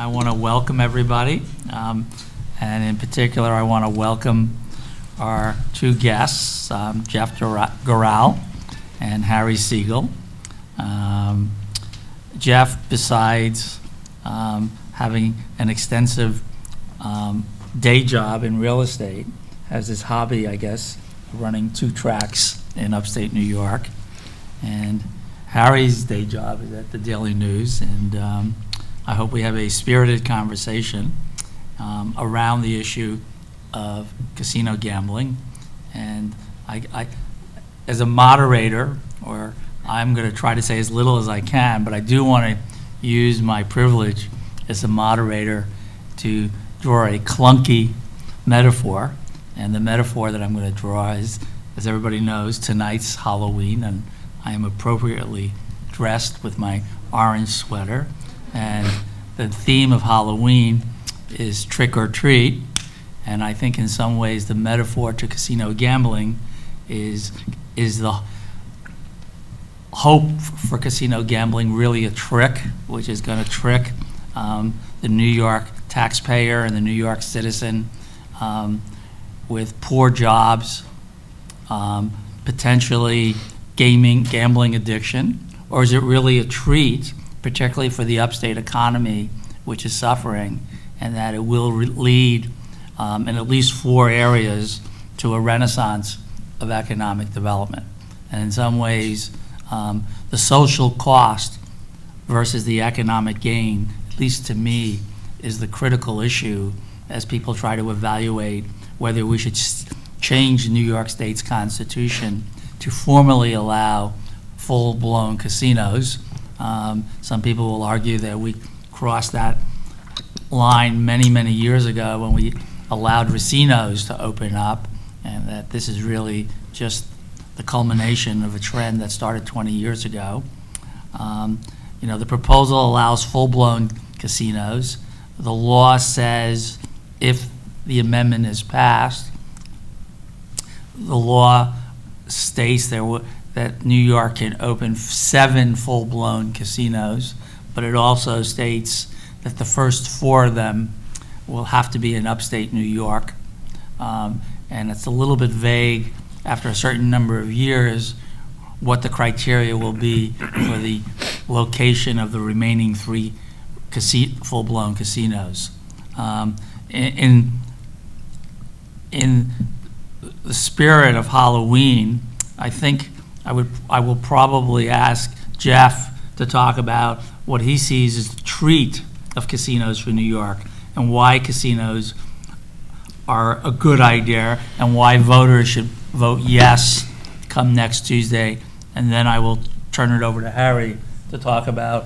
I want to welcome everybody. Um, and in particular, I want to welcome our two guests, um, Jeff Gural and Harry Siegel. Um, Jeff, besides um, having an extensive um, day job in real estate, has his hobby, I guess, running two tracks in upstate New York. And Harry's day job is at the Daily News, and um, I hope we have a spirited conversation um, around the issue of casino gambling. And I, I, as a moderator, or I'm going to try to say as little as I can, but I do want to use my privilege as a moderator to draw a clunky metaphor. And the metaphor that I'm going to draw is, as everybody knows, tonight's Halloween, and I am appropriately dressed with my orange sweater. And the theme of Halloween is trick or treat. And I think in some ways the metaphor to casino gambling is, is the hope for casino gambling really a trick, which is going to trick um, the New York taxpayer and the New York citizen um, with poor jobs, um, potentially gaming, gambling addiction, or is it really a treat, particularly for the upstate economy, which is suffering, and that it will lead um, in at least four areas to a renaissance of economic development. And in some ways, um, the social cost versus the economic gain, at least to me, is the critical issue as people try to evaluate whether we should change New York State's constitution to formally allow full-blown casinos. Um, some people will argue that we crossed that line many, many years ago when we allowed racinos to open up, and that this is really just the culmination of a trend that started 20 years ago. Um, you know, the proposal allows full-blown casinos. The law says if the amendment is passed, the law states there that New York can open seven full-blown casinos, but it also states that the first four of them will have to be in upstate New York. Um, and it's a little bit vague after a certain number of years what the criteria will be for the location of the remaining three full-blown casinos. Um, in, in the spirit of Halloween, I think I would I will probably ask Jeff to talk about what he sees as the treat of casinos for New York and why casinos are a good idea and why voters should vote yes come next Tuesday. And then I will turn it over to Harry to talk about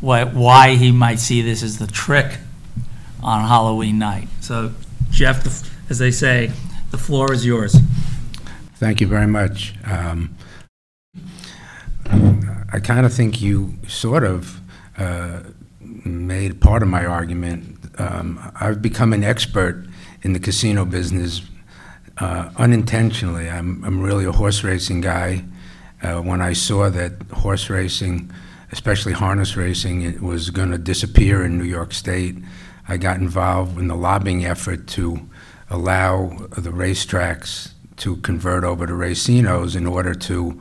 what, why he might see this as the trick on Halloween night. So, Jeff, as they say, the floor is yours. Thank you very much. Um, I kind of think you sort of uh, made part of my argument. Um, I've become an expert in the casino business uh, unintentionally. I'm, I'm really a horse racing guy. Uh, when I saw that horse racing, especially harness racing, it was going to disappear in New York State, I got involved in the lobbying effort to allow the racetracks to convert over to racinos in order to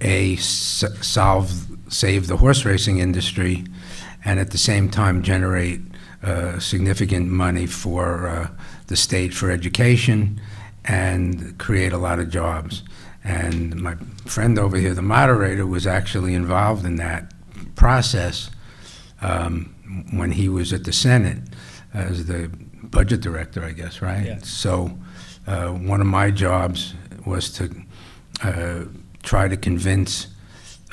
a solve save the horse racing industry and at the same time generate uh, significant money for uh, the state for education and create a lot of jobs. And my friend over here, the moderator, was actually involved in that process um, when he was at the Senate as the budget director, I guess, right? Yeah. So uh, one of my jobs was to uh, try to convince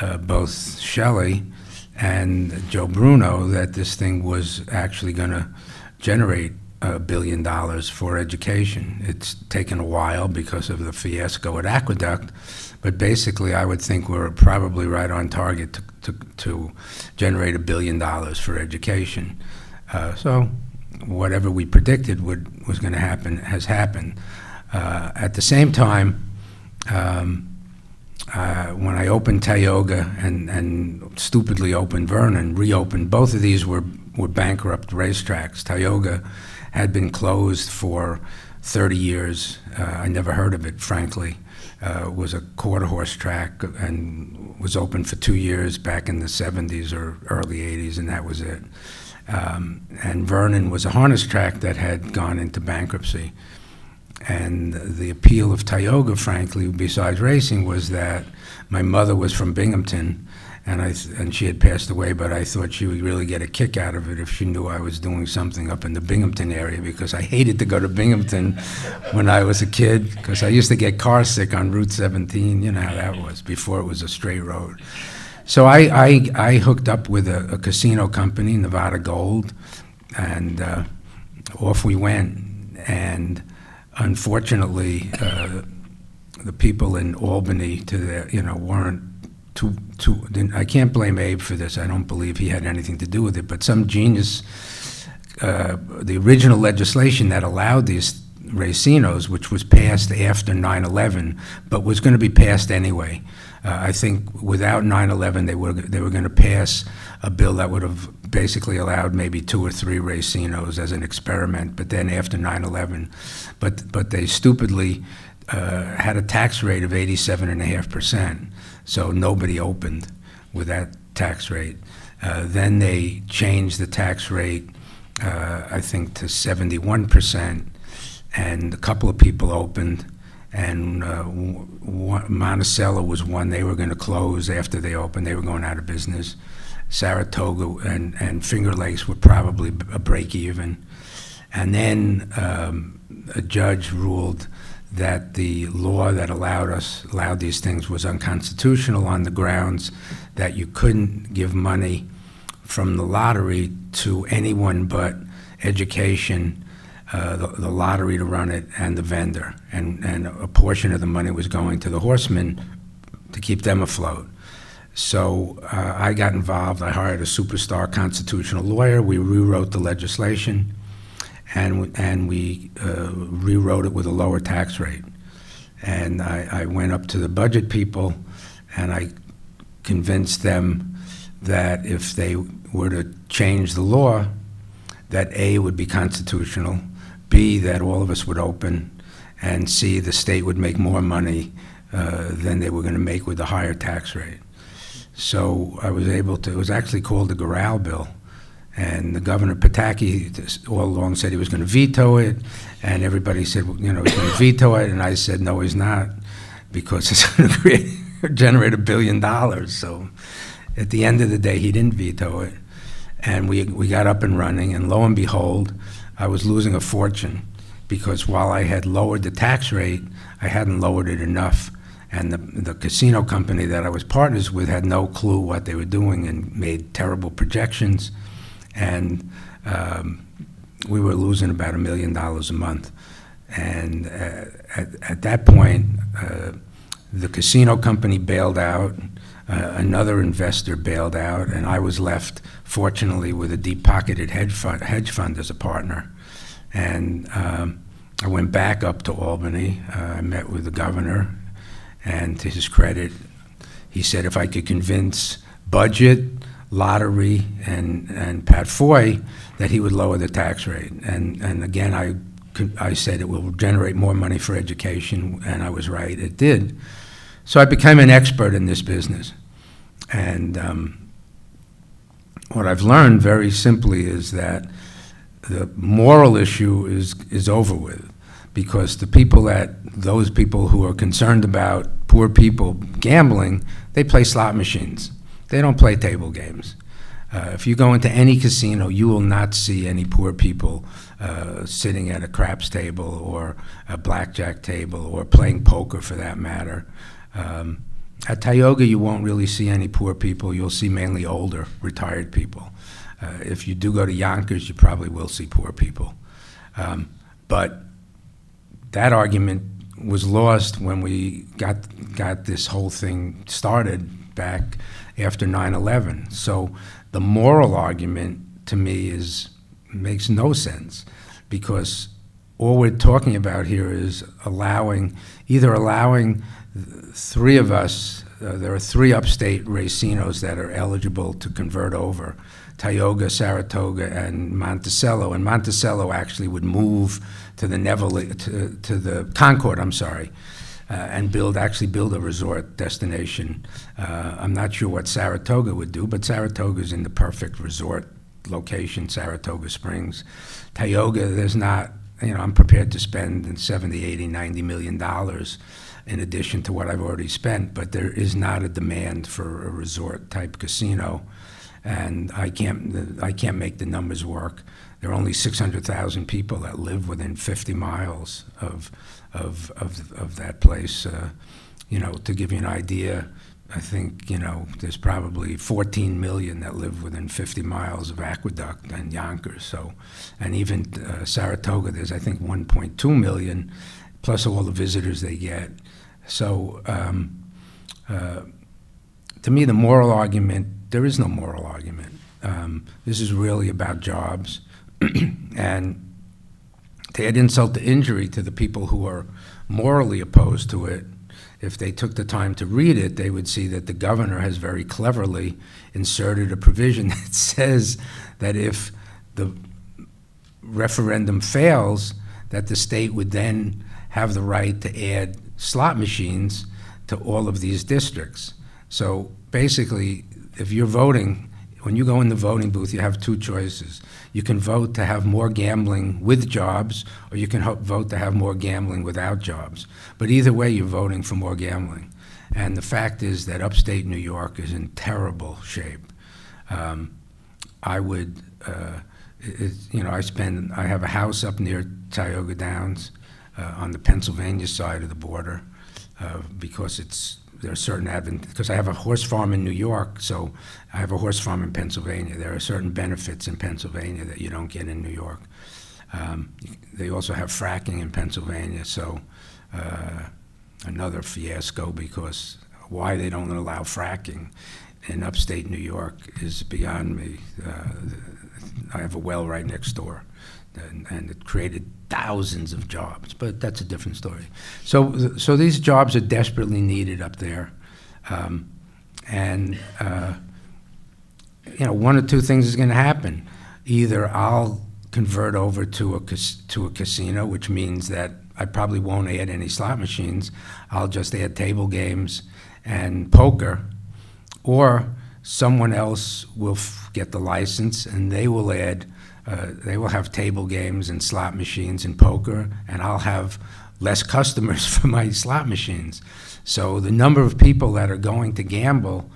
uh, both Shelley and Joe Bruno that this thing was actually going to generate a billion dollars for education. It's taken a while because of the fiasco at Aqueduct, but basically I would think we're probably right on target to, to, to generate a billion dollars for education. Uh, so whatever we predicted would, was going to happen has happened. Uh, at the same time, um, uh, when I opened Tioga and, and stupidly opened Vernon, reopened, both of these were were bankrupt racetracks. Tioga had been closed for 30 years. Uh, I never heard of it, frankly. Uh, was a quarter horse track and was open for two years back in the 70s or early 80s, and that was it. Um, and Vernon was a harness track that had gone into bankruptcy. And the appeal of Tioga, frankly, besides racing, was that my mother was from Binghamton, and I and she had passed away. But I thought she would really get a kick out of it if she knew I was doing something up in the Binghamton area because I hated to go to Binghamton when I was a kid because I used to get car sick on Route 17. You know how that was before it was a straight road. So I I, I hooked up with a, a casino company, Nevada Gold, and uh, off we went. And unfortunately, uh, the people in Albany, to their, you know, weren't too, too, I can't blame Abe for this. I don't believe he had anything to do with it, but some genius, uh, the original legislation that allowed these racinos, which was passed after 9/11, but was going to be passed anyway. Uh, I think without 9/11, they were, they were going to pass a bill that would have basically allowed maybe two or three racinos as an experiment, but then after 9/11, but, but they stupidly uh, had a tax rate of 87.5%, so nobody opened with that tax rate. Uh, Then they changed the tax rate, uh, I think, to 71%, and a couple of people opened, and uh, Monticello was one, they were going to close after they opened, they were going out of business. Saratoga and, and Finger Lakes were probably a break even. And then um, a judge ruled that the law that allowed us, allowed these things was unconstitutional on the grounds that you couldn't give money from the lottery to anyone but education, uh, the the lottery to run it, and the vendor. And, and a portion of the money was going to the horsemen to keep them afloat. So uh, I got involved. I hired a superstar constitutional lawyer. We rewrote the legislation, and and we uh, rewrote it with a lower tax rate. And I, I went up to the budget people, and I convinced them that if they were to change the law, that A would be constitutional, B that all of us would open, and C the state would make more money uh, than they were going to make with the higher tax rate. So I was able to, it was actually called the Gural Bill. And the Governor Pataki all along said he was going to veto it, and everybody said, well, you know, he's going to veto it, and I said, no, he's not, because it's going to generate a billion dollars. So at the end of the day, he didn't veto it, and we, we got up and running, and lo and behold, I was losing a fortune, because while I had lowered the tax rate, I hadn't lowered it enough. And the, the casino company that I was partners with had no clue what they were doing and made terrible projections. And um, we were losing about a million dollars a month. And uh, at, at that point, uh, the casino company bailed out, uh, another investor bailed out, and I was left, fortunately, with a deep-pocketed hedge fund, hedge fund as a partner. And um, I went back up to Albany. Uh, I met with the governor, and to his credit, he said if I could convince Budget, Lottery, and, and Pat Foy that he would lower the tax rate. And, and again, I, I said it will generate more money for education, and I was right, it did. So I became an expert in this business. And um, what I've learned very simply is that the moral issue is, is over with because the people that, those people who are concerned about poor people gambling, they play slot machines. They don't play table games. Uh, if you go into any casino, you will not see any poor people uh, sitting at a craps table or a blackjack table or playing poker for that matter. Um, at Tioga, you won't really see any poor people. You'll see mainly older, retired people. Uh, if you do go to Yonkers, you probably will see poor people. Um, but that argument was lost when we got got this whole thing started back after 9/11. So the moral argument to me is makes no sense because all we're talking about here is allowing, either allowing three of us, uh, there are three upstate racinos that are eligible to convert over, Tioga, Saratoga, and Monticello. And Monticello actually would move to the Nevele, to, to the Concord, I'm sorry, uh, and build, actually build a resort destination. Uh, I'm not sure what Saratoga would do, but Saratoga's in the perfect resort location, Saratoga Springs. Tioga, there's not, you know, I'm prepared to spend 70, 80, 90 million dollars in addition to what I've already spent, but there is not a demand for a resort-type casino, and I can't, I can't make the numbers work. There are only 600,000 people that live within 50 miles of, of, of, of that place. Uh, You know, to give you an idea, I think, you know, there's probably 14 million that live within 50 miles of Aqueduct and Yonkers, so, and even uh, Saratoga, there's, I think, 1.2 million, plus all the visitors they get. So, um, uh, to me, the moral argument, there is no moral argument. Um, This is really about jobs, and to add insult to injury to the people who are morally opposed to it, if they took the time to read it, they would see that the governor has very cleverly inserted a provision that says that if the referendum fails, that the state would then have the right to add slot machines to all of these districts. So basically, if you're voting, when you go in the voting booth, you have two choices. You can vote to have more gambling with jobs, or you can vote to have more gambling without jobs. But either way, you're voting for more gambling. And the fact is that upstate New York is in terrible shape. Um, I would, uh, it- you know, I spend, I have a house up near Tioga Downs uh, on the Pennsylvania side of the border uh, because it's, there are certain advent, because I have a horse farm in New York, so I have a horse farm in Pennsylvania. There are certain benefits in Pennsylvania that you don't get in New York. Um, They also have fracking in Pennsylvania, so uh, another fiasco because why they don't allow fracking in upstate New York is beyond me. Uh, I have a well right next door, and, and it created thousands of jobs, but that's a different story. So, so these jobs are desperately needed up there, um, and uh, you know, one or two things is going to happen. Either I'll convert over to a to a casino, which means that I probably won't add any slot machines. I'll just add table games and poker, or someone else will get the license and they will add, uh, they will have table games and slot machines and poker, and I'll have less customers for my slot machines. So the number of people that are going to gamble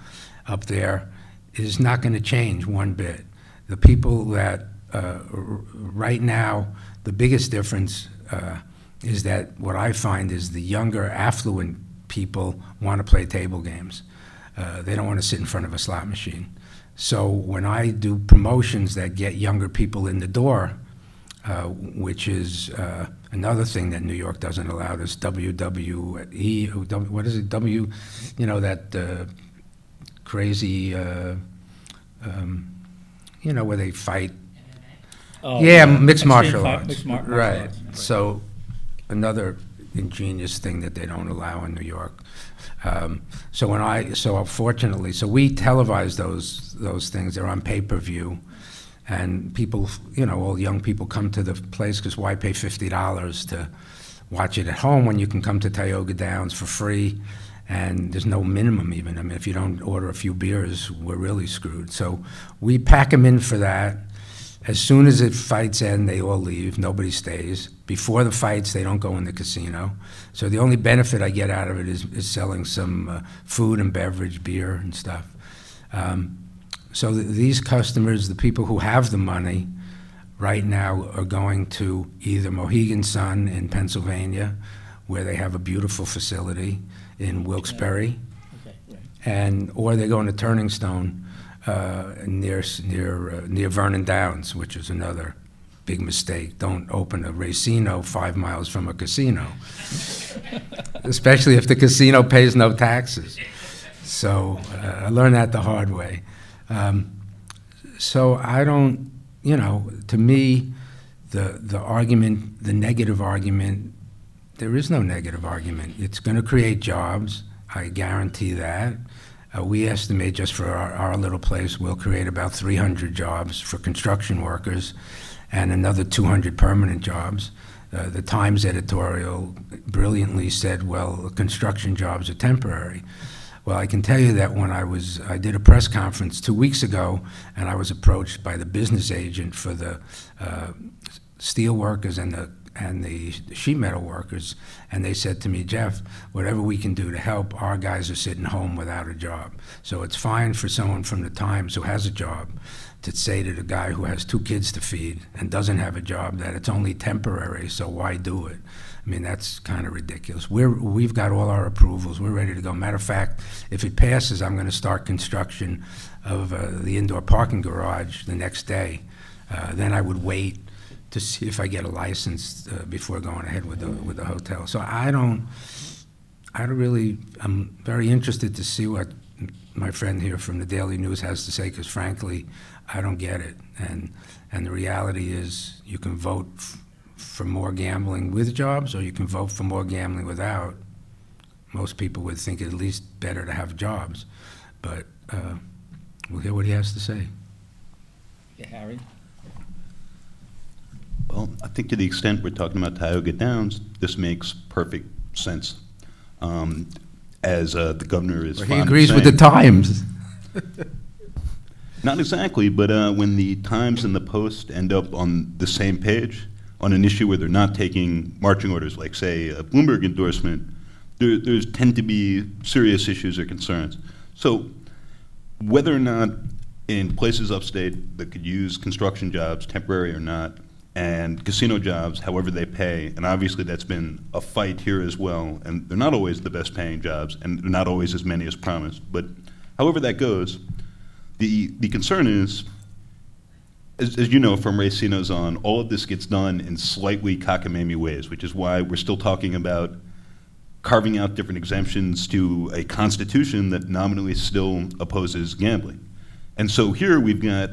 up there is not going to change one bit. The people that, uh, right now, the biggest difference uh, is that what I find is the younger affluent people want to play table games. Uh, They don't want to sit in front of a slot machine. So when I do promotions that get younger people in the door, uh, which is uh, another thing that New York doesn't allow, this WWE, what is it, W, you know, that uh, crazy, uh, um, you know, where they fight. Oh, Yeah, mixed martial arts. mixed mar- martial Right. arts, right. So another ingenious thing that they don't allow in New York. Um, So when I, so unfortunately, so we televise those, those things, they're on pay-per-view. And people, you know, all young people come to the place, because why pay fifty dollars to watch it at home when you can come to Tioga Downs for free? And there's no minimum even. I mean, if you don't order a few beers, we're really screwed. So we pack them in for that. As soon as the fights end, they all leave. Nobody stays. Before the fights, they don't go in the casino. So the only benefit I get out of it is, is selling some uh, food and beverage, beer and stuff. Um, so th- these customers, the people who have the money, right now are going to either Mohegan Sun in Pennsylvania, where they have a beautiful facility in Wilkes-Barre, Okay, right. and, or they're going to Turning Stone uh, near, near, uh, near Vernon Downs, which is another big mistake. Don't open a racino five miles from a casino, especially if the casino pays no taxes. So uh, I learned that the hard way. Um, So I don't, you know, to me, the, the argument, the negative argument, there is no negative argument. It's going to create jobs, I guarantee that. Uh, we estimate just for our, our little place, we'll create about 300 jobs for construction workers and another 200 permanent jobs. Uh, the Times editorial brilliantly said, well, construction jobs are temporary. Well, I can tell you that when I was, I did a press conference two weeks ago, and I was approached by the business agent for the uh, steel workers and the and the sheet metal workers, and they said to me, Jeff, whatever we can do to help, our guys are sitting home without a job. So it's fine for someone from the Times who has a job to say to the guy who has two kids to feed and doesn't have a job that it's only temporary, so why do it? I mean, that's kind of ridiculous. We're, we've got all our approvals. We're ready to go. Matter of fact, if it passes, I'm going to start construction of uh, the indoor parking garage the next day. Uh, then I would wait to see if I get a license uh, before going ahead with the, with the hotel. So I don't, I don't really, I'm very interested to see what my friend here from the Daily News has to say, because frankly, I don't get it. And, and the reality is, you can vote for more gambling with jobs, or you can vote for more gambling without. Most people would think it at least better to have jobs, but uh, we'll hear what he has to say. Yeah, Harry? Well, I think to the extent we're talking about Tioga Downs, this makes perfect sense. Um, As uh, the governor is He agrees with the Times. Not exactly, but uh, when the Times and the Post end up on the same page on an issue where they're not taking marching orders, like say a Bloomberg endorsement, there there's tend to be serious issues or concerns. So whether or not in places upstate that could use construction jobs, temporary or not, and casino jobs, however they pay, and obviously that's been a fight here as well, and they're not always the best paying jobs, and they're not always as many as promised, but however that goes, the, the concern is, as, as you know from Racinos on, all of this gets done in slightly cockamamie ways, which is why we're still talking about carving out different exemptions to a constitution that nominally still opposes gambling. And so here we've got,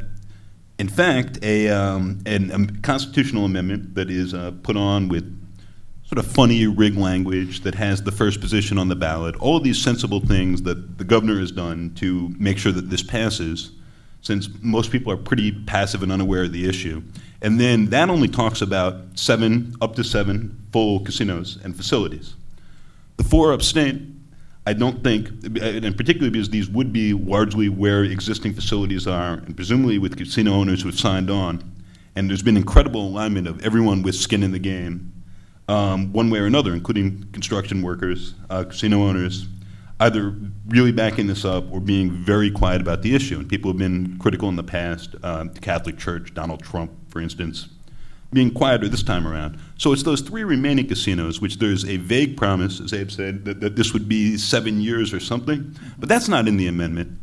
in fact, a, um, an, a constitutional amendment that is uh, put on with sort of funny rig language that has the first position on the ballot, all of these sensible things that the governor has done to make sure that this passes, since most people are pretty passive and unaware of the issue. And then that only talks about seven, up to seven full casinos and facilities. The four upstate, I don't think, and particularly because these would be largely where existing facilities are, and presumably with casino owners who have signed on, and there's been incredible alignment of everyone with skin in the game, um, one way or another, including construction workers, uh, casino owners, either really backing this up or being very quiet about the issue. And people have been critical in the past, uh, the Catholic Church, Donald Trump, for instance, being quieter this time around. So it's those three remaining casinos, which there's a vague promise, as Abe said, that, that this would be seven years or something. But that's not in the amendment,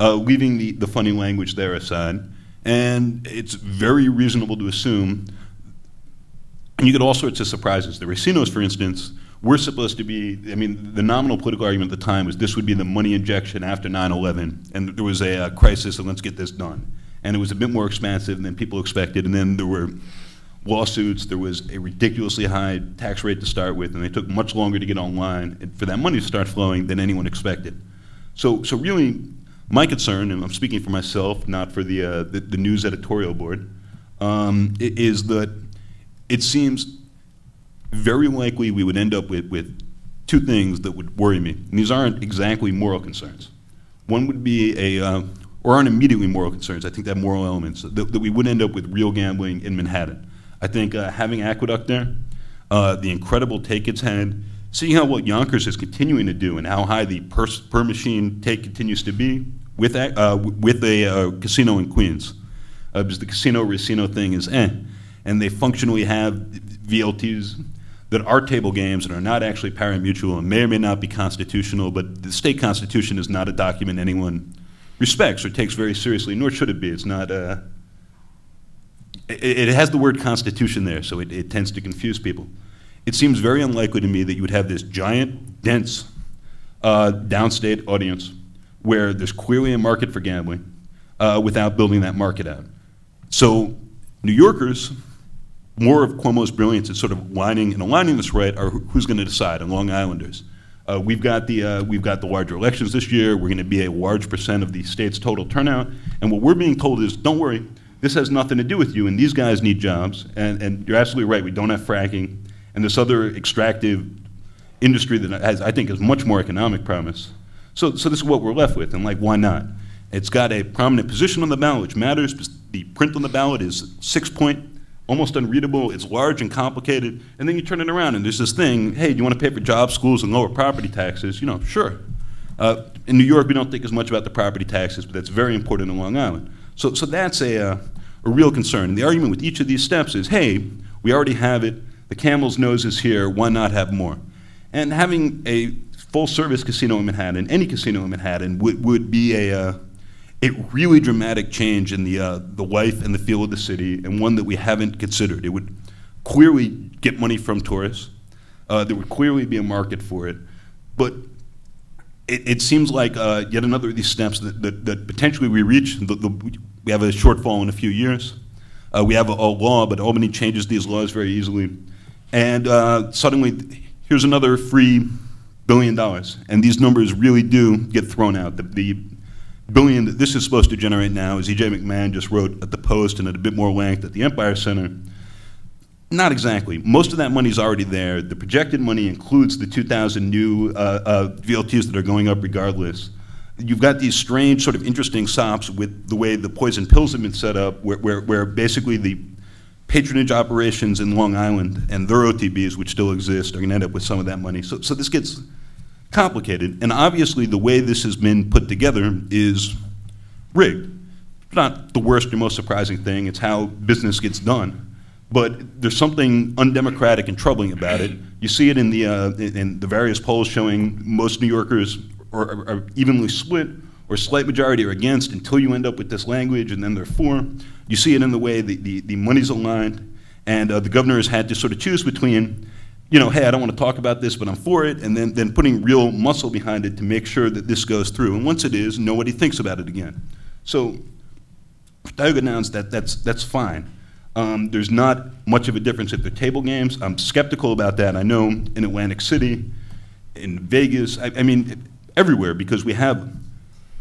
uh, leaving the, the funny language there aside. And it's very reasonable to assume, and you get all sorts of surprises. The racinos, for instance, were supposed to be, I mean, the nominal political argument at the time was this would be the money injection after 9 11, and there was a uh, crisis, and let's get this done. And it was a bit more expansive than people expected, and then there were lawsuits, there was a ridiculously high tax rate to start with, and they took much longer to get online for that money to start flowing than anyone expected. So, so really, my concern, and I'm speaking for myself, not for the, uh, the, the news editorial board, um, is that it seems very likely we would end up with, with two things that would worry me. And these aren't exactly moral concerns. One would be a, uh, or aren't immediately moral concerns, I think have moral elements, that, that we would end up with real gambling in Manhattan. I think uh, having Aqueduct there, uh, the incredible take it's had, seeing how what Yonkers is continuing to do and how high the per, per machine take continues to be with, uh, with a uh, casino in Queens. Uh, because the casino racino thing is eh. And they functionally have VLTs that are table games and are not actually pari-mutuel and may or may not be constitutional, but the state constitution is not a document anyone respects or takes very seriously, nor should it be. It's not, uh, it, it has the word constitution there, so it, it tends to confuse people. It seems very unlikely to me that you would have this giant, dense, uh, downstate audience where there's clearly a market for gambling uh, without building that market out. So New Yorkers more of Cuomo's brilliance is sort of lining and aligning this right are who's going to decide on Long Islanders. Uh, we've got the uh, we've got the larger elections this year. We're going to be a large percent of the state's total turnout, and what we're being told is, don't worry, this has nothing to do with you, and these guys need jobs. And, and you're absolutely right. We don't have fracking, and this other extractive industry that has, I think, has much more economic promise. So, so this is what we're left with, and like, why not? It's got a prominent position on the ballot, which matters. The print on the ballot is six point, almost unreadable. It's large and complicated. And then you turn it around, and there's this thing. Hey, do you want to pay for jobs, schools, and lower property taxes? You know, sure. Uh, in New York, we don't think as much about the property taxes, but that's very important in Long Island. So, so that's a, uh, a real concern. And the argument with each of these steps is, hey, we already have it. The camel's nose is here. Why not have more? And having a full-service casino in Manhattan, any casino in Manhattan, would, would be a, uh, a really dramatic change in the, uh, the life and the feel of the city, and one that we haven't considered. It would clearly get money from tourists. Uh, there would clearly be a market for it. But it, it seems like uh, yet another of these steps that, that, that potentially we reach. The, the, we have a shortfall in a few years. Uh, we have a, a, law, but Albany changes these laws very easily. And uh, suddenly, here's another free billion dollars. And these numbers really do get thrown out. The, the billion that this is supposed to generate now, as E.J. McMahon just wrote at the Post and at a bit more length at the Empire Center, not exactly. Most of that money is already there. The projected money includes the 2,000 new uh, uh, VLTs that are going up regardless. You've got these strange, sort of interesting SOPs with the way the poison pills have been set up, where, where, where basically the patronage operations in Long Island and their OTBs, which still exist, are going to end up with some of that money. So, so this gets complicated. And obviously, the way this has been put together is rigged. Not the worst or most surprising thing, it's how business gets done. But there's something undemocratic and troubling about it. You see it in the, uh, in the various polls showing most New Yorkers are, are, are evenly split or slight majority are against until you end up with this language and then they're for. You see it in the way the, the, the money's aligned and uh, the governor has had to sort of choose between, you know, hey, I don't want to talk about this, but I'm for it, and then, then putting real muscle behind it to make sure that this goes through. And once it is, nobody thinks about it again. So announced that that's, that's fine. Um, there's not much of a difference if they're table games. I'm skeptical about that. I know in Atlantic City, in Vegas, I, I mean, everywhere, because we have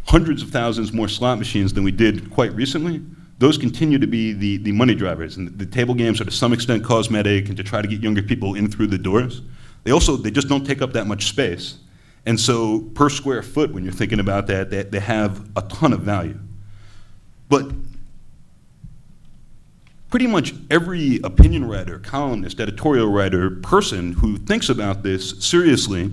hundreds of thousands more slot machines than we did quite recently. Those continue to be the, the money drivers. And the, the table games are to some extent cosmetic and to try to get younger people in through the doors. They also, they just don't take up that much space. And so per square foot, when you're thinking about that, they, they have a ton of value. But pretty much every opinion writer, columnist, editorial writer, person who thinks about this seriously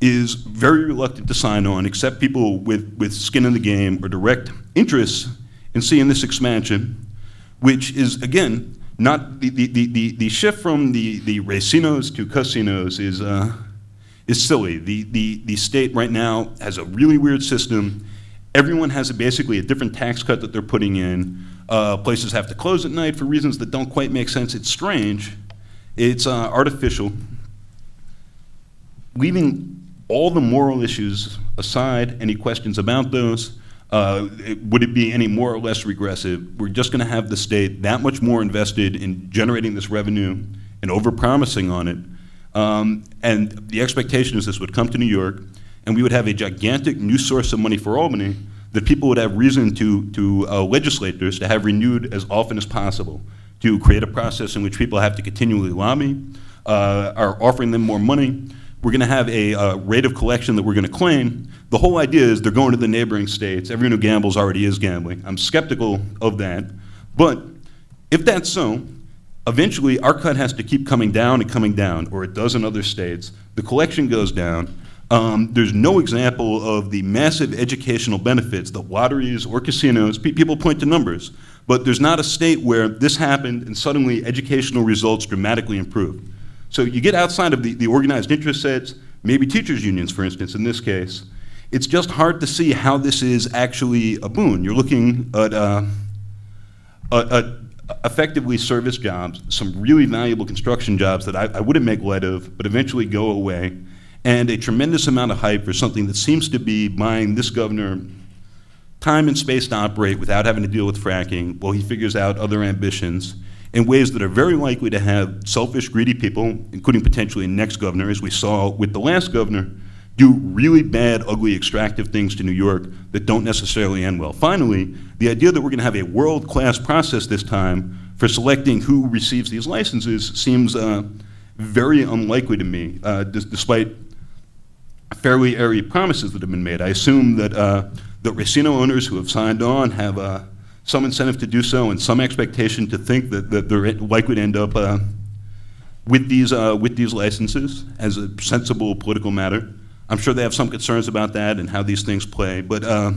is very reluctant to sign on, except people with, with skin in the game or direct interests in seeing this expansion, which is, again, not the, the, the, the, shift from the, the racinos to casinos is, uh, is silly. The, the, the state right now has a really weird system. Everyone has a, basically a different tax cut that they're putting in. Uh, places have to close at night for reasons that don't quite make sense. It's strange. It's uh, artificial. Leaving all the moral issues aside, any questions about those, uh, it, would it be any more or less regressive? We're just going to have the state that much more invested in generating this revenue and overpromising on it. Um, and the expectation is this would come to New York, and we would have a gigantic new source of money for Albany that people would have reason to, to uh, legislators to have renewed as often as possible, to create a process in which people have to continually lobby, uh, are offering them more money. We're going to have a uh, rate of collection that we're going to claim. The whole idea is they're going to the neighboring states. Everyone who gambles already is gambling. I'm skeptical of that. But if that's so, eventually our cut has to keep coming down and coming down, or it does in other states. The collection goes down. Um, there's no example of the massive educational benefits that lotteries or casinos, pe people point to numbers, but there's not a state where this happened and suddenly educational results dramatically improved. So you get outside of the, the organized interest sets, maybe teachers' unions, for instance, in this case, it's just hard to see how this is actually a boon. You're looking at, uh, at, at effectively service jobs, some really valuable construction jobs that I, I wouldn't make light of, but eventually go away and a tremendous amount of hype for something that seems to be buying this governor time and space to operate without having to deal with fracking while he figures out other ambitions in ways that are very likely to have selfish, greedy people, including potentially next governor, as we saw with the last governor, do really bad, ugly, extractive things to New York that don't necessarily end well. Finally, the idea that we're going to have a world-class process this time for selecting who receives these licenses seems uh, very unlikely to me, uh, despite fairly airy promises that have been made. I assume that uh, the Racino owners who have signed on have uh, some incentive to do so and some expectation to think that, that they're likely to end up uh, with, these, uh, with these licenses as a sensible political matter. I'm sure they have some concerns about that and how these things play, but uh,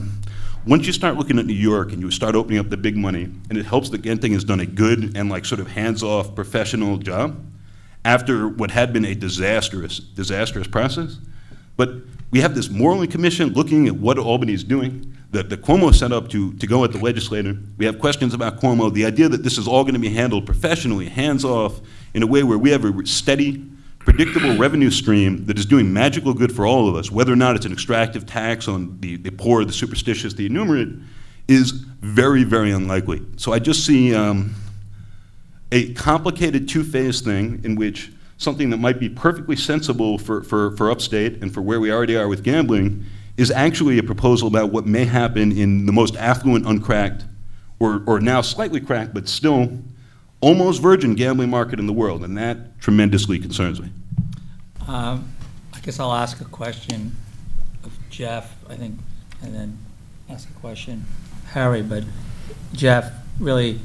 once you start looking at New York and you start opening up the big money, and it helps that Genting has done a good and like sort of hands-off professional job after what had been a disastrous, disastrous process, but we have this Moreland commission looking at what Albany is doing that, that Cuomo set up to, to go at the legislator. We have questions about Cuomo. The idea that this is all going to be handled professionally, hands off, in a way where we have a steady, predictable revenue stream that is doing magical good for all of us, whether or not it's an extractive tax on the, the poor, the superstitious, the innumerate, is very, very unlikely. So I just see um, a complicated two-phase thing in which something that might be perfectly sensible for, for, for upstate and for where we already are with gambling is actually a proposal about what may happen in the most affluent, uncracked, or, or now slightly cracked, but still almost virgin gambling market in the world, and that tremendously concerns me. Um, I guess I'll ask a question of Jeff, I think, and then ask a question Harry. But Jeff, really,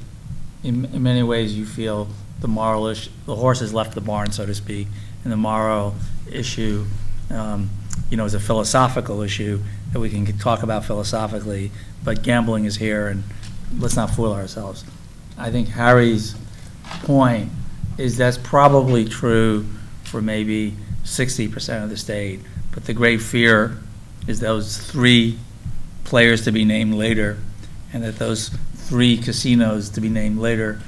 in, in many ways, you feel the moral issue, the horse has left the barn, so to speak, and the moral issue, um, you know, is a philosophical issue that we can talk about philosophically, but gambling is here, and let's not fool ourselves. I think Harry's point is that's probably true for maybe 60% of the state, but the great fear is those three players to be named later, and that those three casinos to be named later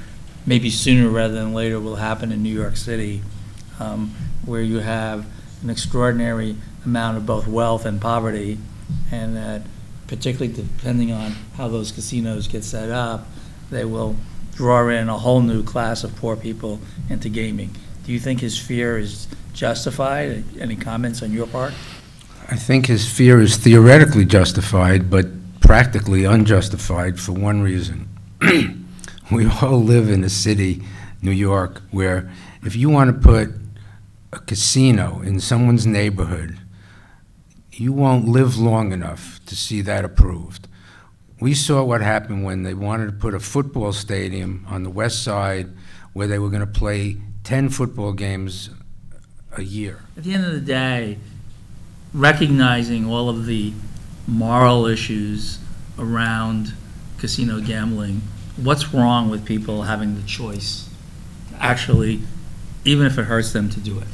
maybe sooner rather than later will happen in New York City, um, where you have an extraordinary amount of both wealth and poverty, and that particularly depending on how those casinos get set up, they will draw in a whole new class of poor people into gaming. Do you think his fear is justified? Any comments on your part? I think his fear is theoretically justified, but practically unjustified for one reason. we all live in a city, New York, where if you want to put a casino in someone's neighborhood, you won't live long enough to see that approved. We saw what happened when they wanted to put a football stadium on the west side where they were going to play 10 football games a year. At the end of the day, recognizing all of the moral issues around casino gambling, what's wrong with people having the choice actually, even if it hurts them, to do it?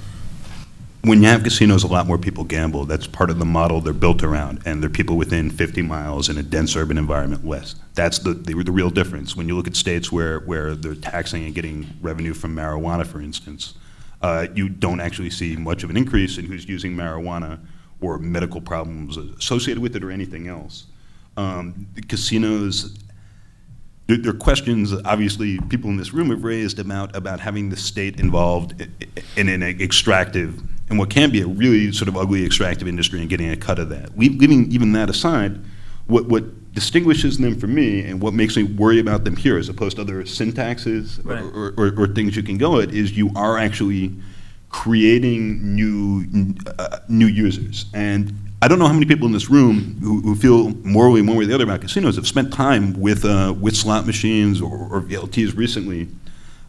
When you have casinos, a lot more people gamble. That's part of the model they're built around, and they're people within 50 miles in a dense urban environment west. That's the, the, the real difference. When you look at states where, where they're taxing and getting revenue from marijuana, for instance, uh, you don't actually see much of an increase in who's using marijuana or medical problems associated with it or anything else. Um, casinos there, there, are questions, obviously, people in this room have raised about, about having the state involved in an extractive, and what can be a really sort of ugly extractive industry and getting a cut of that. Leaving even that aside, what, what distinguishes them from me and what makes me worry about them here as opposed to other sin taxes right. or, or, or, things you can go at is you are actually creating new, uh, new users. And I don't know how many people in this room who, who, feel morally one way or the other about casinos have spent time with, uh, with slot machines or, or VLTs recently,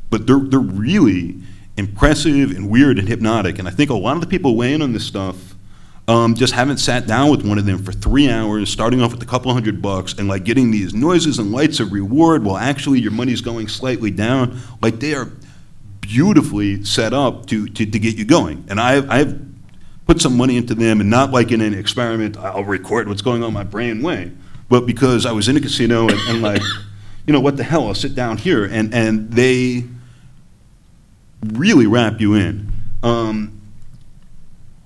but they're, they're really impressive and weird and hypnotic. And I think a lot of the people weighing on this stuff um, just haven't sat down with one of them for three hours, starting off with a couple hundred bucks, and like getting these noises and lights of reward while actually your money's going slightly down. Like they are beautifully set up to, to, to get you going. And I, I've put some money into them and not like in an experiment, I'll record what's going on in my brain way, but because I was in a casino and, and like, you know, what the hell, I'll sit down here. And, and they really wrap you in. Um,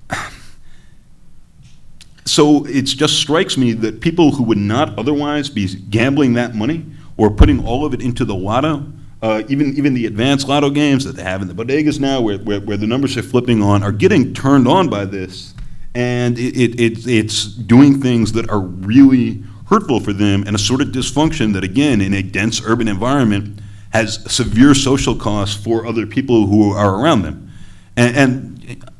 so it just strikes me that people who would not otherwise be gambling that money or putting all of it into the lotto Uh, even even the advanced lotto games that they have in the bodegas now, where, where, where the numbers are flipping on, are getting turned on by this, and it, it, it, it's doing things that are really hurtful for them, and a sort of dysfunction that, again, in a dense urban environment, has severe social costs for other people who are around them. And, and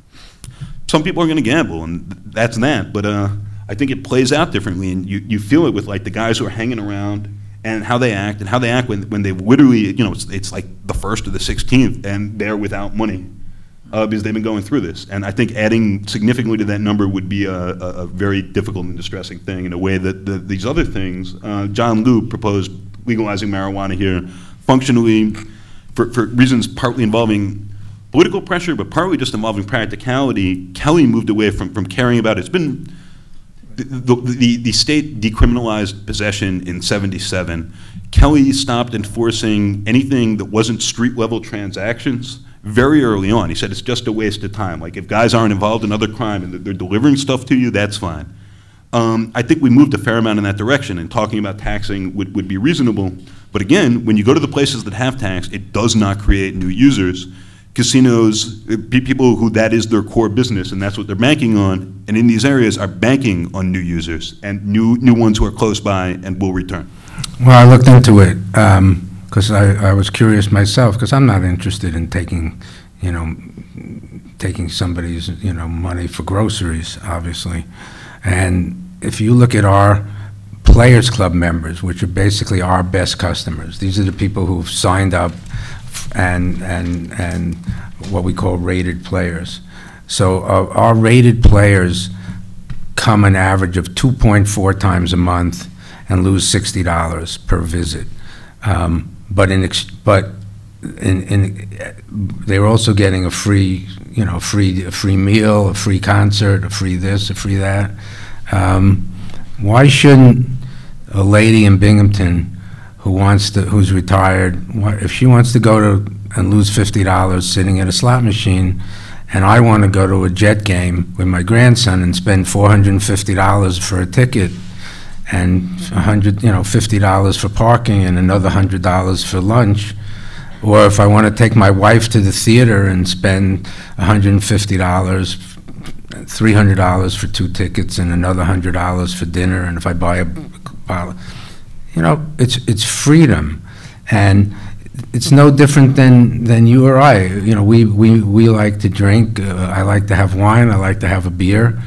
some people are going to gamble, and that's that. But uh, I think it plays out differently, and you, you feel it with like the guys who are hanging around and how they act, and how they act when, when they literally, you know, it's, it's like the first or the 16th, and they're without money uh, because they've been going through this. And I think adding significantly to that number would be a, a, a very difficult and distressing thing in a way that the, these other things, uh, John Liu proposed legalizing marijuana here functionally for, for reasons partly involving political pressure, but partly just involving practicality. Kelly moved away from, from caring about it. It's been the, the, the, state decriminalized possession in 77. Kelly stopped enforcing anything that wasn't street level transactions very early on. He said it's just a waste of time. Like if guys aren't involved in other crime and they're delivering stuff to you, that's fine. Um, I think we moved a fair amount in that direction, and talking about taxing would, would be reasonable. But again, when you go to the places that have tax, it does not create new users. Casinos, uh, people who that is their core business, and that's what they're banking on, and in these areas are banking on new users and new, new ones who are close by and will return. Well, I looked into it. Um, because I, I was curious myself, because I'm not interested in taking, you know, taking somebody's, you know, money for groceries, obviously. And if you look at our Players Club members, which are basically our best customers, these are the people who've signed up and, and, and what we call rated players. So uh, our rated players come an average of 2.4 times a month and lose $60 per visit. Um, but in, but in, in, they're also getting a free, you know, free, a free meal, a free concert, a free this, a free that. Um, why shouldn't a lady in Binghamton who wants to, who's retired, if she wants to go to and lose fifty dollars sitting at a slot machine, and I want to go to a Jet game with my grandson and spend four hundred and fifty dollars for a ticket, and a hundred, you know, fifty dollars for parking and another hundred dollars for lunch. Or if I want to take my wife to the theater and spend hundred and fifty dollars, three hundred dollars for two tickets and another hundred dollars for dinner, and if I buy a bottle, you know, it's it's freedom, and it's no different than than you or I. You know, we we we like to drink. Uh, I like to have wine. I like to have a beer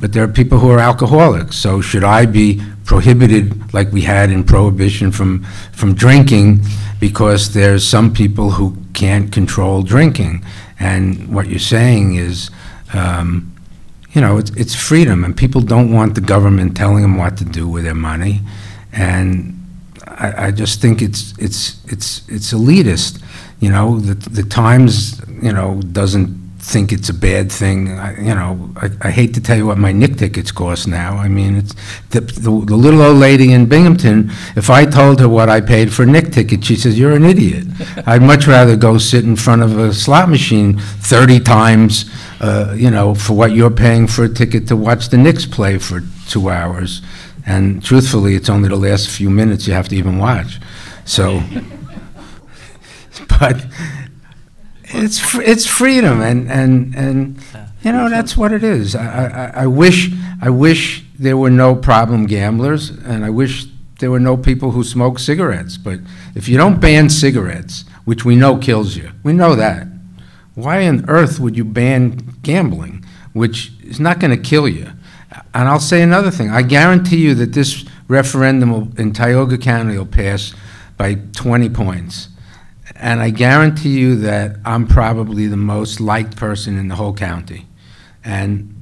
but there are people who are alcoholics. So should I be prohibited, like we had in prohibition, from from drinking, because there's some people who can't control drinking? And what you're saying is, um, you know, it's, it's freedom, and people don't want the government telling them what to do with their money, and I, I just think it's it's it's it's elitist. You know, the the Times, you know, doesn't think it's a bad thing. I, you know, I, I, hate to tell you what my Knick tickets cost now. I mean, it's the, the, the, little old lady in Binghamton. If I told her what I paid for a Knick ticket, she says, "You're an idiot." I'd much rather go sit in front of a slot machine thirty times, uh, you know, for what you're paying for a ticket to watch the Knicks play for two hours. And truthfully, it's only the last few minutes you have to even watch. So, but it's fr- it's freedom, and and and you know that's what it is. I, I, I wish I wish there were no problem gamblers, and I wish there were no people who smoke cigarettes. But if you don't ban cigarettes, which we know kills you, we know that. Why on earth would you ban gambling, which is not going to kill you? And I'll say another thing. I guarantee you that this referendum will, in Tioga County will pass by 20 points. And I guarantee you that I'm probably the most liked person in the whole county. And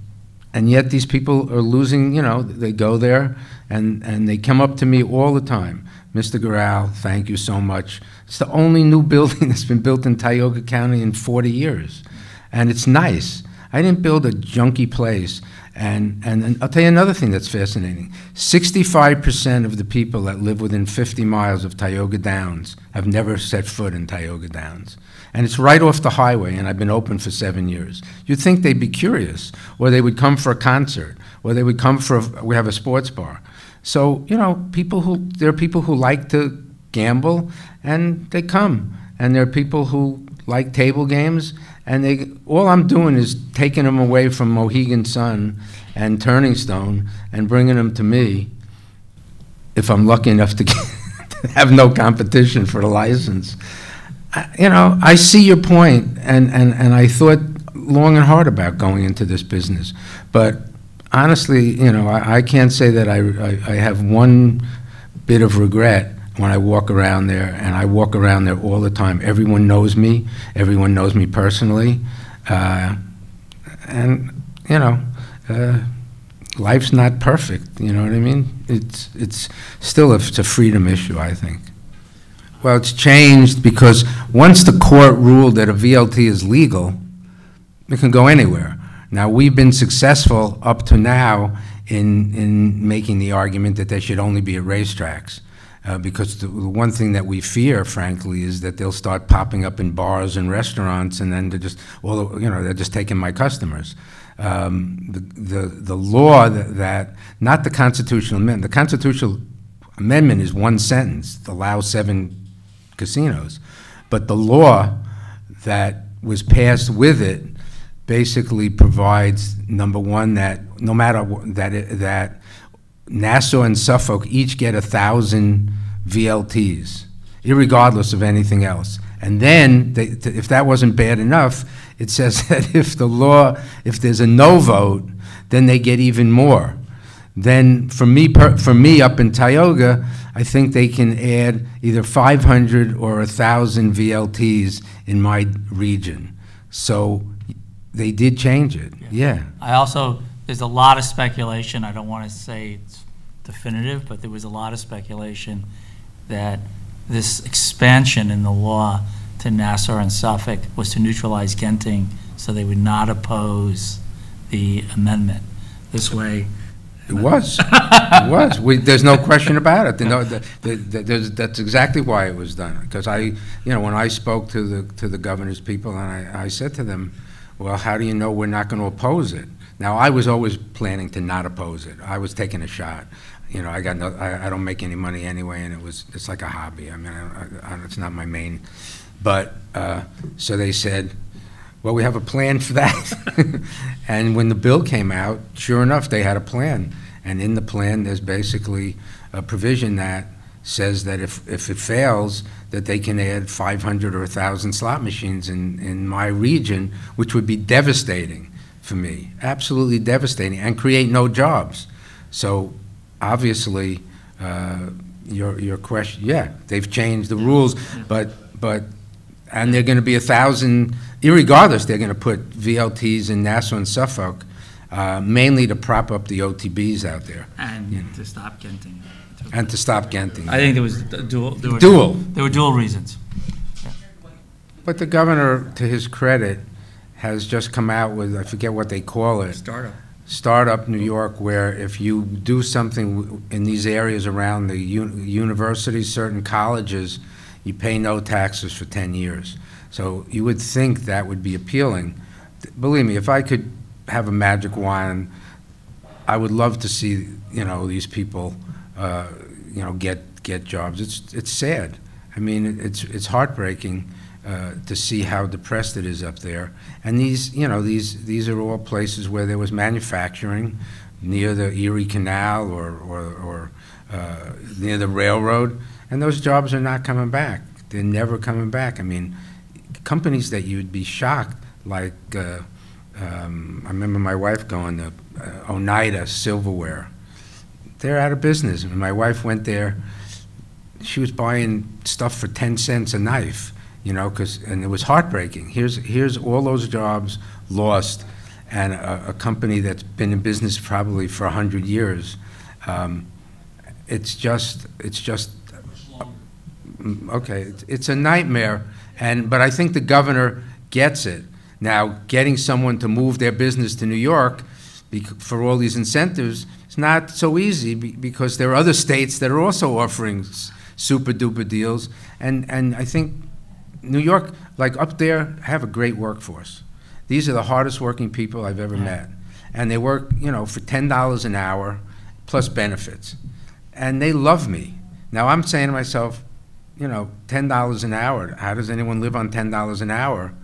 and yet these people are losing, you know, they go there and, and they come up to me all the time. Mr. Gural, thank you so much. It's the only new building that's been built in Tioga County in 40 years. And it's nice. I didn't build a junky place. And, and, and I'll tell you another thing that's fascinating. 65% of the people that live within 50 miles of Tioga Downs have never set foot in Tioga Downs. And it's right off the highway, and I've been open for seven years. You'd think they'd be curious, or they would come for a concert, or they would come for, a, we have a sports bar. So, you know, people who, there are people who like to gamble, and they come. And there are people who like table games, and they, all I'm doing is taking them away from Mohegan Sun and Turning Stone and bringing them to me, if I'm lucky enough to get- have no competition for the license. I- You know, I see your point, and, and, and I thought long and hard about going into this business. But honestly, you know, I, I can't say that I, I, I have one bit of regret when I walk around there, and I walk around there all the time. Everyone knows me, everyone knows me personally, uh, and, you know, uh, life's not perfect, you know what I mean? It's, it's still, a- it's a freedom issue, I think. Well, it's changed because once the court ruled that a VLT is legal, it can go anywhere. Now, we've been successful up to now in, in making the argument that they should only be at racetracks. Uh, because the, the one thing that we fear, frankly, is that they'll start popping up in bars and restaurants, and then they're just, well, you know, they're just taking my customers. Um, the, the, the law that, that, not the constitutional amendment, the constitutional amendment is one sentence, allow seven casinos. But the law that was passed with it basically provides, number one, that no matter, that, it- that Nassau and Suffolk each get a thousand VLTs, irregardless of anything else. And then, they, th- if that wasn't bad enough, it says that if the law, if there's a no vote, then they get even more. Then, for me, per- for me, up in Tioga, I think they can add either 500 or 1,000 VLTs in my region. So they did change it, yeah. I also, there's a lot of speculation, I don't want to say it's definitive, but there was a lot of speculation that this expansion in the law to Nassau and Suffolk was to neutralize Genting, so they would not oppose the amendment. This way, It was. It was. We, there's no question about it. The- the- the- that's exactly why it was done. Because I, you know, when I spoke to the, to the governor's people, and I, I said to them, well, how do you know we're not going to oppose it? Now, I was always planning to not oppose it. I was taking a shot. You know, I got no, I, I don't make any money anyway, and it was, it's like a hobby. I mean, I, I, it's not my main. But, uh, so they said, well, we have a plan for that. And when the bill came out, sure enough, they had a plan. And in the plan, there's basically a provision that says that if, if it fails, that they can add 500 or 1,000 slot machines in, in my region, which would be devastating for me, absolutely devastating, and create no jobs. So obviously, uh, your, your question, yeah, they've changed the rules, but, but and they're going to be a thousand, irregardless, they're going to put VLTs in Nassau and Suffolk, uh, mainly to prop up the OTBs out there and to stop Genting. and to stop Genting. I think there was dual. there were- Dual. There were dual reasons. But the governor, to his credit, has just come out with, I forget what they call it, Startup. Startup New York, where if you do something in these areas around the uni- universities, certain colleges, you pay no taxes for 10 years. So you would think that would be appealing. Believe me, if I could have a magic wand, I would love to see, you know, these people, uh, you know, get, get jobs. It's, it's sad. I mean, it's, it's heartbreaking uh, to see how depressed it is up there. And these, you know, these, these are all places where there was manufacturing near the Erie Canal or, or, or uh, near the railroad, and those jobs are not coming back. They're never coming back. I mean, companies that you'd be shocked, like, uh, um, I remember my wife going to uh, Oneida Silverware. They're out of business. And my wife went there, she was buying stuff for 10 cents a knife, you know, 'cause and it was heartbreaking. Here's, here's all those jobs lost, and a, a company that's been in business probably for 100 years. Um, It's just, it's just, Mm, okay, it's- it's a nightmare, and, but I think the governor gets it. Now, getting someone to move their business to New York for all these incentives is not so easy be- because there are other states that are also offering super duper deals. And, and I think New York, like up there, have a great workforce. These are the hardest working people I've ever met. And they work, you know, for ten dollars an hour plus benefits. And they love me. Now, I'm saying to myself, you know, ten dollars an hour. How does anyone live on ten dollars an hour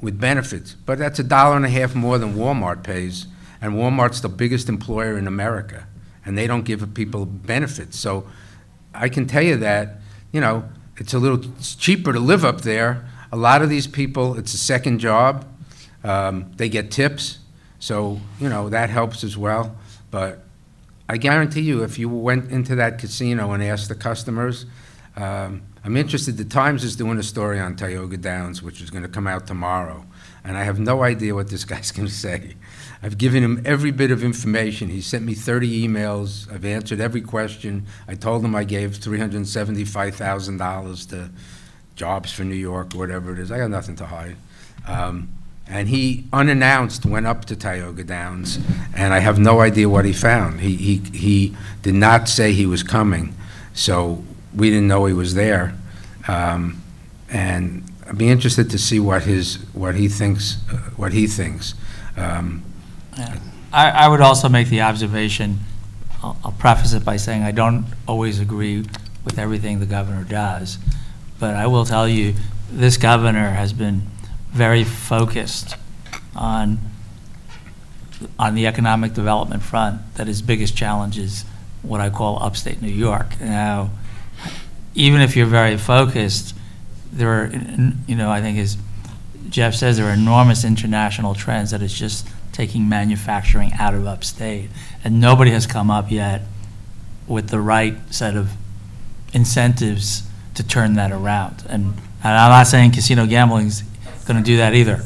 with benefits? But that's a dollar and a half more than Walmart pays, and Walmart's the biggest employer in America, and they don't give people benefits. So I can tell you that, you know, it's a little cheaper to live up there. A lot of these people, it's a second job. Um, they get tips, so, you know, that helps as well. But I guarantee you, if you went into that casino and asked the customers, um, I'm interested, the Times is doing a story on Tioga Downs, which is going to come out tomorrow, and I have no idea what this guy's going to say. I've given him every bit of information. He sent me 30 emails. I've answered every question. I told him I gave $375,000 to Jobs for New York, or whatever it is. I got nothing to hide. Um, and he, unannounced, went up to Tioga Downs, and I have no idea what he found. He, he, he did not say he was coming, so we didn't know he was there. Um, and I'd be interested to see what his, what he thinks, uh, what he thinks. Um, I, I would also make the observation, I'll I'll preface it by saying I don't always agree with everything the governor does, but I will tell you, this governor has been very focused on, on the economic development front, that his biggest challenge is what I call upstate New York. Now, even if you're very focused, there are, you know, I think as Jeff says, there are enormous international trends that is just taking manufacturing out of upstate. And nobody has come up yet with the right set of incentives to turn that around. And, and I'm not saying casino gambling is going to do that either.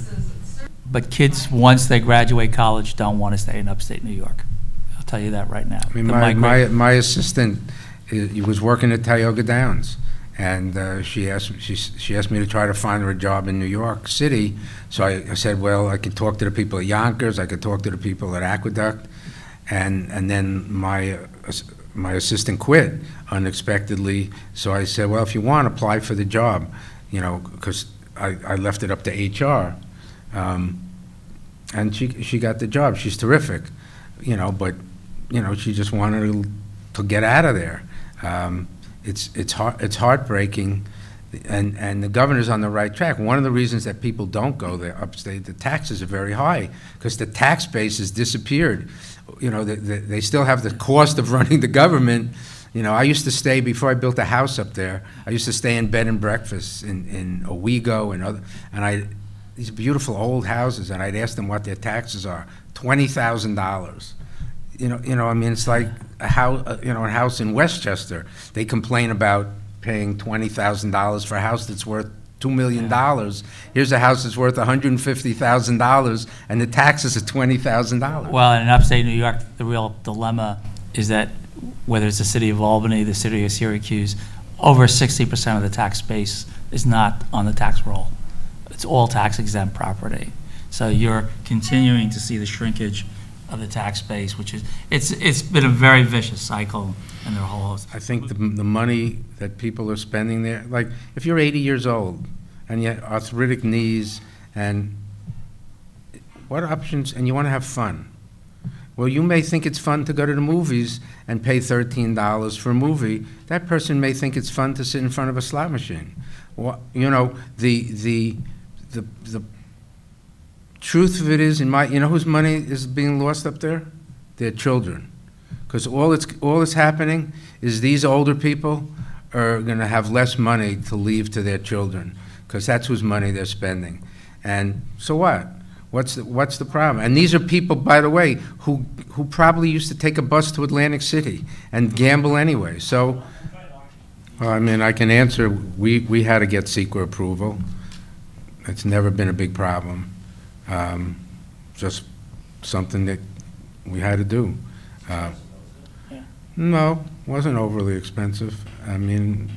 But kids, once they graduate college, don't want to stay in upstate New York. I'll tell you that right now. I mean, my, my, my assistant, uh, he was working at Tioga Downs, and uh, she asked, she, she asked me to try to find her a job in New York City. So I, I said, well, I could talk to the people at Yonkers, I could talk to the people at Aqueduct, and, and then my, uh, my assistant quit unexpectedly. So I said, well, if you want, apply for the job, you know, because I, I left it up to HR. Um, And she, she got the job, she's terrific, you know, but, you know, she just wanted to, get out of there. Um, It's, it's heart, it's heartbreaking, and, and the governor's on the right track. One of the reasons that people don't go there upstate, the taxes are very high, because the tax base has disappeared. You know, they, they they still have the cost of running the government. You know, I used to stay, before I built a house up there, I used to stay in bed and breakfast in, in Owego and other, and I, these beautiful old houses, and I'd ask them what their taxes are, twenty thousand dollars. You know, you know, I mean, it's like a house, uh, you know, a house in Westchester. They complain about paying twenty thousand dollars for a house that's worth two million dollars. Here's a house that's worth hundred and fifty thousand dollars, and the taxes are twenty thousand dollars. Well, in upstate New York, the real dilemma is that whether it's the city of Albany, the city of Syracuse, over 60% of the tax base is not on the tax roll. It's all tax exempt property. So you're continuing to see the shrinkage of the tax base, which is, it's, it's been a very vicious cycle in their whole, I think the, the money that people are spending there, like, if you're 80 years old and you have arthritic knees and what options, and you want to have fun. Well, you may think it's fun to go to the movies and pay $13 for a movie. That person may think it's fun to sit in front of a slot machine. Well, you know, the, the, the, the truth of it is, in my, you know whose money is being lost up there? Their children. Because all that's, all that's happening is these older people are going to have less money to leave to their children, because that's whose money they're spending. And so what? What's, the- what's the problem? And these are people, by the way, who, who probably used to take a bus to Atlantic City and gamble anyway. So, I mean, I can answer, we, we had to get secret approval. It's never been a big problem. Um, Just something that we had to do. Uh, No, wasn't overly expensive. I mean,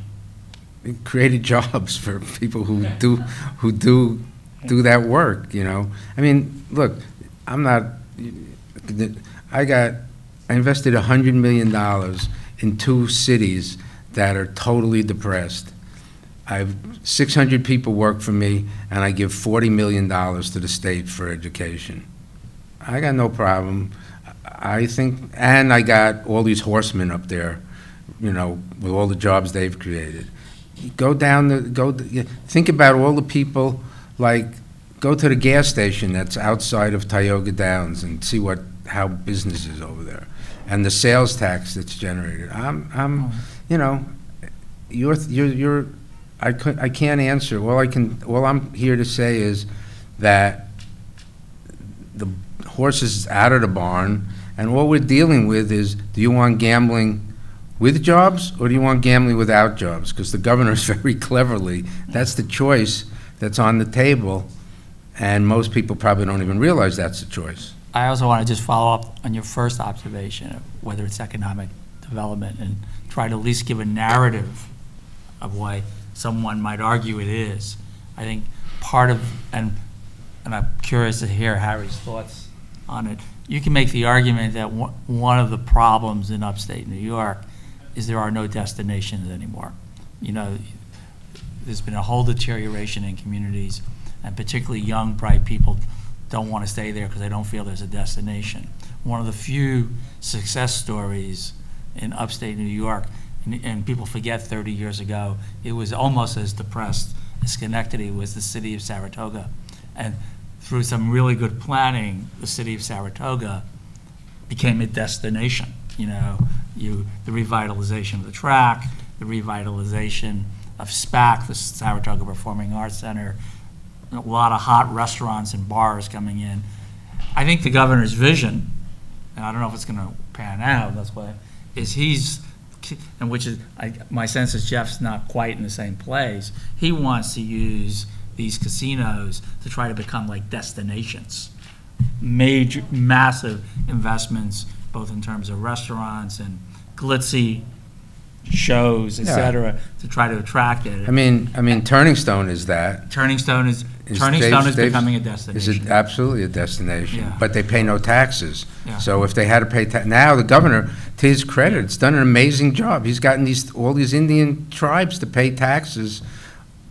it created jobs for people who do, who do, do that work, you know? I mean, look, I'm not, I got, I invested hundred million dollars in two cities that are totally depressed. I've, six hundred people work for me, and I give forty million dollars to the state for education. I got no problem. I think, and I got all these horsemen up there, you know, with all the jobs they've created. go down the, go, think about all the people, like, go to the gas station that's outside of Tioga Downs and see what, how business is over there, and the sales tax that's generated. I'm, I'm, oh. you know, you're, you're, you're, I I can't answer. All I can, all I'm here to say is that the horse is out of the barn, and what we're dealing with is, do you want gambling with jobs, or do you want gambling without jobs? Because the governor is very cleverly, that's the choice that's on the table, and most people probably don't even realize that's the choice. I also want to just follow up on your first observation, of whether it's economic development, and try to at least give a narrative of why someone might argue it is. I think part of, and, and I'm curious to hear Harry's thoughts on it. You can make the argument that one one of the problems in upstate New York is there are no destinations anymore. You know, there's been a whole deterioration in communities, and particularly young, bright people don't want to stay there because they don't feel there's a destination. One of the few success stories in upstate New York, and, and people forget 30 years ago, it was almost as depressed as Schenectady was the city of Saratoga. And through some really good planning, the city of Saratoga became a destination. You know, you, the revitalization of the track, the revitalization of SPAC, the Saratoga Performing Arts Center, a lot of hot restaurants and bars coming in. I think the governor's vision, and I don't know if it's going to pan out, that's why, is he's, and which is, I, my sense is Jeff's not quite in the same place. He wants to use these casinos to try to become like destinations. Major, massive investments, both in terms of restaurants and glitzy shows, et Yeah. cetera, to try to attract it. I mean, I mean, Turning Stone is that. Turning Stone is, Is Turning Dave's- Stone is Dave's- becoming a Is destination. it absolutely a destination? Yeah. But they pay no taxes. Yeah. So if they had to pay, ta- now the governor, to his credit, has done an amazing job. He's gotten these, all these Indian tribes to pay taxes.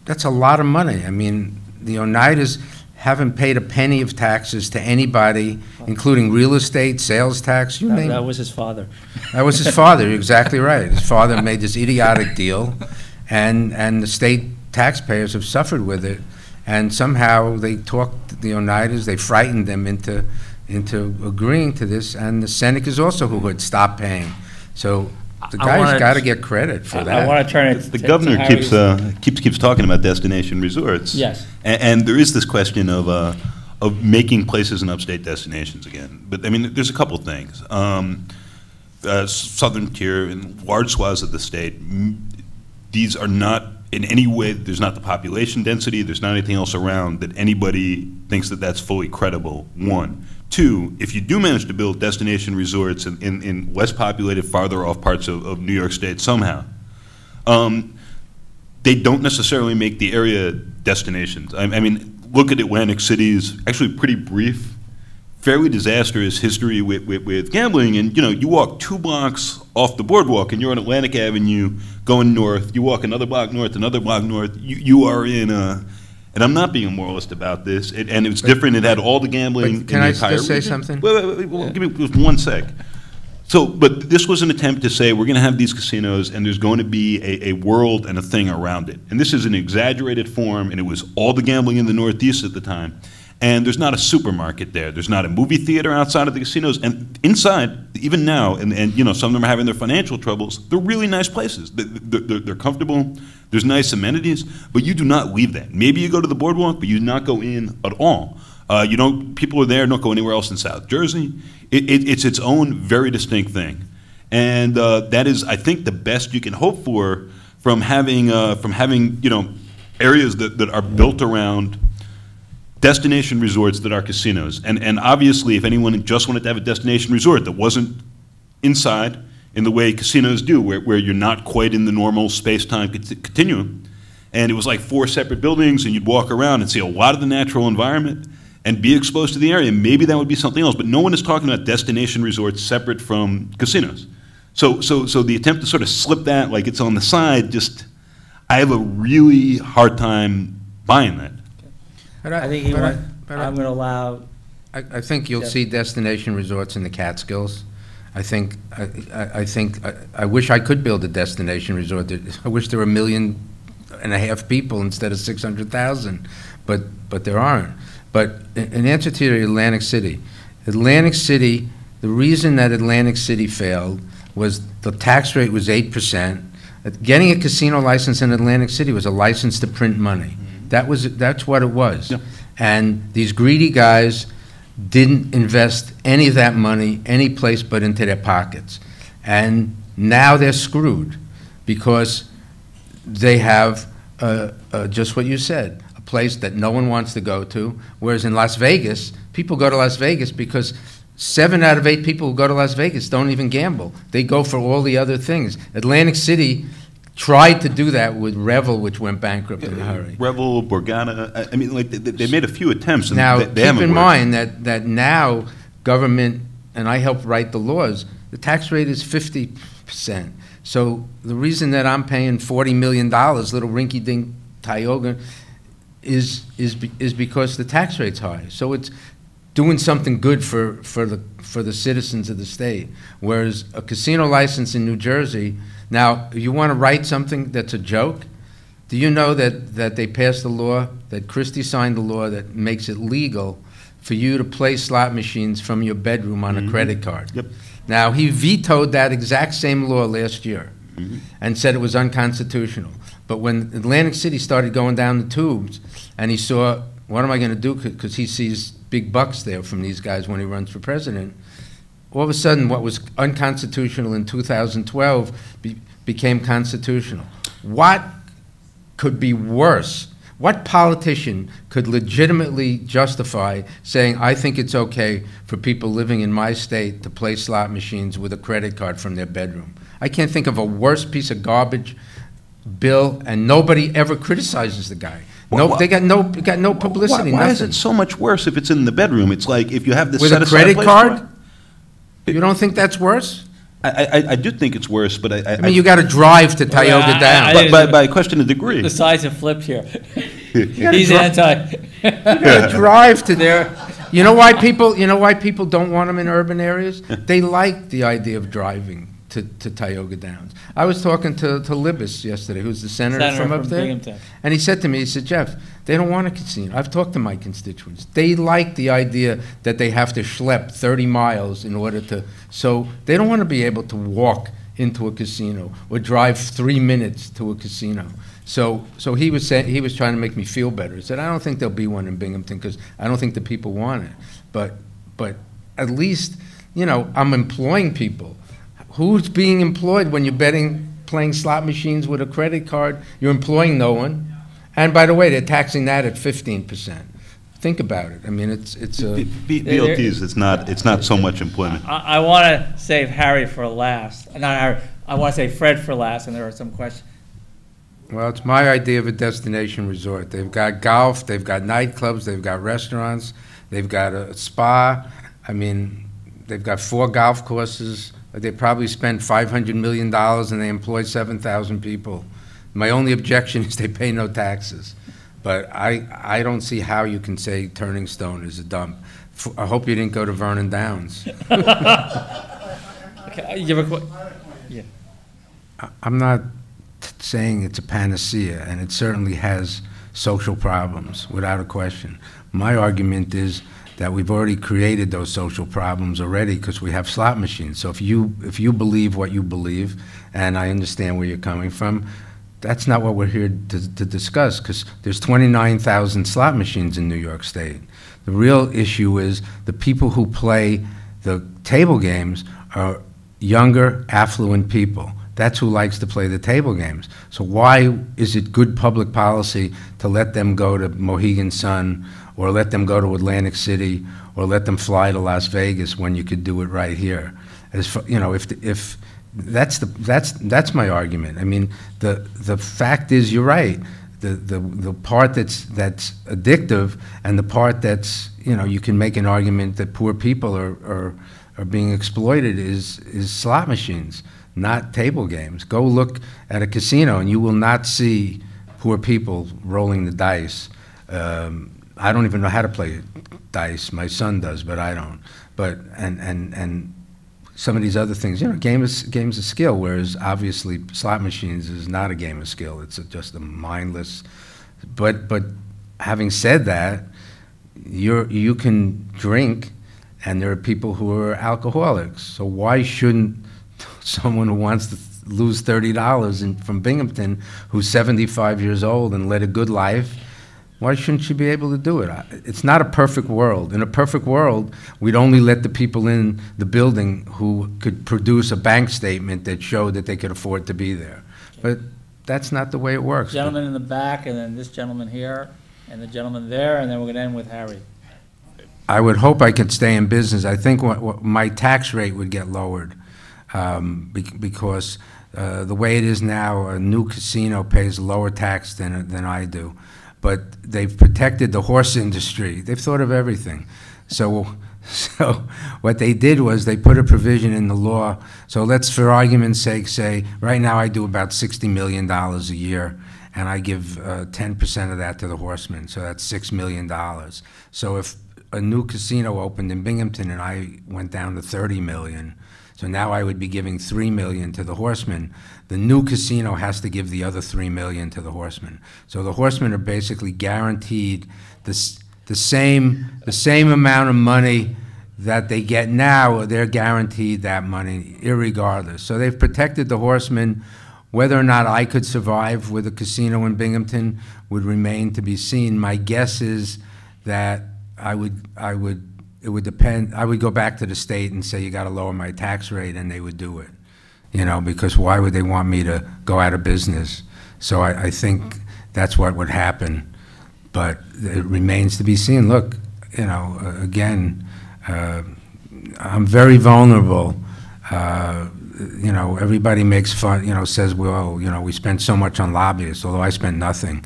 That's a lot of money. I mean, the Oneidas haven't paid a penny of taxes to anybody, including real estate, sales tax, you That name that was his father. That was his father, you're exactly right. His father made this idiotic deal, and, and the state taxpayers have suffered with it. And somehow they talked the Oneidas, they frightened them into, into agreeing to this, and the Senecas also who had stopped paying. So the I guy's got to get credit for I that. want to turn it. The to- to governor keeps, uh, keeps, keeps talking about destination resorts. Yes. A- And, there is this question of, uh, of making places in upstate destinations again. But, I mean, there's a couple things. Um, uh, Southern tier and large swaths of the state, m- these are not in any way, there's not the population density, there's not anything else around that anybody thinks that that's fully credible, one. Two, if you do manage to build destination resorts in, in, in less populated, farther off parts of, of New York State somehow, um, they don't necessarily make the area destinations. I, I mean, look at Atlantic City's actually pretty brief, fairly disastrous history with, with, with gambling. And you know, you walk two blocks off the boardwalk, and you're on Atlantic Avenue going north. You walk another block north, another block north. You, you are in a. And I'm not being a moralist about this. It, and it was different. It had all the gambling. Can in the I entire just say something? Wait, wait, wait, well, give me just one sec. So, but this was an attempt to say we're going to have these casinos and there's going to be a, a world and a thing around it. And this is an exaggerated form, and it was all the gambling in the Northeast at the time. And there's not a supermarket there. There's not a movie theater outside of the casinos. And inside, even now, and, and you know, some of them are having their financial troubles, they're really nice places. They- They're, they're, they're comfortable, there's nice amenities, but you do not leave that. Maybe you go to the boardwalk, but you do not go in at all. Uh, you don't, people are there, don't go anywhere else in South Jersey. It, it, it's its own very distinct thing. And uh, that is, I think, the best you can hope for from having, uh, from having, you know, areas that, that are built around destination resorts that are casinos. And, and obviously, if anyone just wanted to have a destination resort that wasn't inside in the way casinos do, where, where you're not quite in the normal space-time continuum, and it was like four separate buildings, and you'd walk around and see a lot of the natural environment and be exposed to the area, maybe that would be something else. But no one is talking about destination resorts separate from casinos. So, so, so the attempt to sort of slip that like it's on the side, just, I have a really hard time buying that. But I think he but want, but I- I'm going to allow, I, I think you'll see destination resorts in the Catskills. I think, I, I- I think, I, I wish I could build a destination resort. There- I wish there were a million and a half people instead of 600,000, but, but there aren't. But in in answer to Atlantic City, Atlantic City, the reason that Atlantic City failed was the tax rate was 8%. Uh, Getting a casino license in Atlantic City was a license to print money. That was, that's what it was. Yeah. And these greedy guys didn't invest any of that money any place but into their pockets. And now they're screwed because they have, uh, uh, just what you said, a place that no one wants to go to, whereas in Las Vegas, people go to Las Vegas because seven out of eight people who go to Las Vegas don't even gamble. They go for all the other things. Atlantic City tried to do that with Revel, which went bankrupt in a uh, hurry. Revel, Borgata. I, I mean, like, they, they made a few attempts and Now, they, keep they haven't in worked. mind that, that now government, and I helped write the laws, the tax rate is fifty percent. So the reason that I'm paying forty million dollars, little rinky-dink Tioga, is, is, is because the tax rate's high. So it's doing something good for, for the, for the citizens of the state. Whereas a casino license in New Jersey, now, you want to write something that's a joke? Do you know that, that they passed a law, that Christie signed a law that makes it legal for you to play slot machines from your bedroom on a mm-hmm. credit card? Yep. Now, he vetoed that exact same law last year mm-hmm. and said it was unconstitutional. But when Atlantic City started going down the tubes and he saw, what am I going to do? Because he sees big bucks there from these guys when he runs for president. All of a sudden, what was unconstitutional in 2012 be, became constitutional. What could be worse? What politician could legitimately justify saying, I think it's okay for people living in my state to play slot machines with a credit card from their bedroom? I can't think of a worse piece of garbage bill, and nobody ever criticizes the guy. No, Wha- they got no, got no publicity, Why, why is it so much worse if it's in the bedroom? It's like if you have this With set a credit card? For You don't think that's worse? I, I, I do think it's worse, but I, I, I mean, you got to drive to Tioga I- I- Downs. by, by, by a question of degree. The sides have flipped here. gotta He's dri- anti. You gotta drive to there. You know why people, you know why people don't want them in urban areas? They like the idea of driving to, to Tioga Downs. I was talking to, to Libous yesterday, who's the senator Senator from up from there. Binghamton. And he said to me, he said, Jeff, they don't want a casino. I've talked to my constituents. They like the idea that they have to schlep 30 miles in order to, so they don't want to be able to walk into a casino or drive three minutes to a casino. So, so he was saying, he was trying to make me feel better. He said, I don't think there'll be one in Binghamton because I don't think the people want it. But, but at least, you know, I'm employing people. Who's being employed when you're betting, playing slot machines with a credit card? You're employing no one. And by the way, they're taxing that at fifteen percent. Think about it. I mean, it's, it's B- a, B- VLTs, it's not, it's not so much employment. I, I want to save Harry for last. Not Harry, I want to say Fred for last, and there are some questions. well, it's my idea of a destination resort. They've got golf, they've got nightclubs, they've got restaurants, they've got a spa. I mean, they've got four golf courses. They probably spend five hundred million dollars and they employ seven thousand people. My only objection is they pay no taxes. But I, I don't see how you can say Turning Stone is a dump. F- I hope you didn't go to Vernon Downs. Okay, you have a que- I- I'm not t- saying it's a panacea, and it certainly has social problems, without a question. My argument is that we've already created those social problems already because we have slot machines. So if you, if you believe what you believe, and I understand where you're coming from, that's not what we're here to, to discuss, because there's 29,000 slot machines in New York State. The real issue is the people who play the table games are younger, affluent people. That's who likes to play the table games. So why is it good public policy to let them go to Mohegan Sun, or let them go to Atlantic City, or let them fly to Las Vegas when you could do it right here? As fa- you know, if if that's the that's that's my argument. I mean, the the fact is, you're right. The, the, the part that's, that's addictive and the part that's, you know, you can make an argument that poor people are, are, are being exploited is, is slot machines, not table games. Go look at a casino and you will not see poor people rolling the dice. Um, I don't even know how to play dice. My son does, but I don't. But, and, and, and some of these other things. You know, game is game's a skill, whereas obviously slot machines is not a game of skill. It's a, just a mindless. But but having said that, you're you can drink, and there are people who are alcoholics. So why shouldn't someone who wants to lose thirty dollars from Binghamton, who's seventy-five years old and led a good life? Why shouldn't she be able to do it? I- It's not a perfect world. In a perfect world, we'd only let the people in the building who could produce a bank statement that showed that they could afford to be there. But that's not the way it works. Gentleman in the back, and then this gentleman here, and the gentleman there, and then we're gonna end with Harry. I would hope I could stay in business. I think what, what, my tax rate would get lowered, um, bec- because, uh, the way it is now, a new casino pays lower tax than, than I do. But they've protected the horse industry. They've thought of everything. So, so what they did was they put a provision in the law. So let's, for argument's sake, say, right now I do about sixty million dollars a year, and I give uh, ten percent of that to the horsemen, so that's six million dollars. So if a new casino opened in Binghamton and I went down to thirty million, so now I would be giving three million to the horsemen. The new casino has to give the other three million to the horsemen. So the horsemen are basically guaranteed the, the same, the same amount of money that they get now, they're guaranteed that money irregardless. So they've protected the horsemen. Whether or not I could survive with a casino in Binghamton would remain to be seen. My guess is that I would, I would, it would depend, I would go back to the state and say, you gotta lower my tax rate, and they would do it. You know, because why would they want me to go out of business? So I, I think that's what would happen, but it remains to be seen. Look, you know, uh, again, uh, I'm very vulnerable. Uh, You know, everybody makes fun, you know, says, well, you know, we spent so much on lobbyists, although I spent nothing.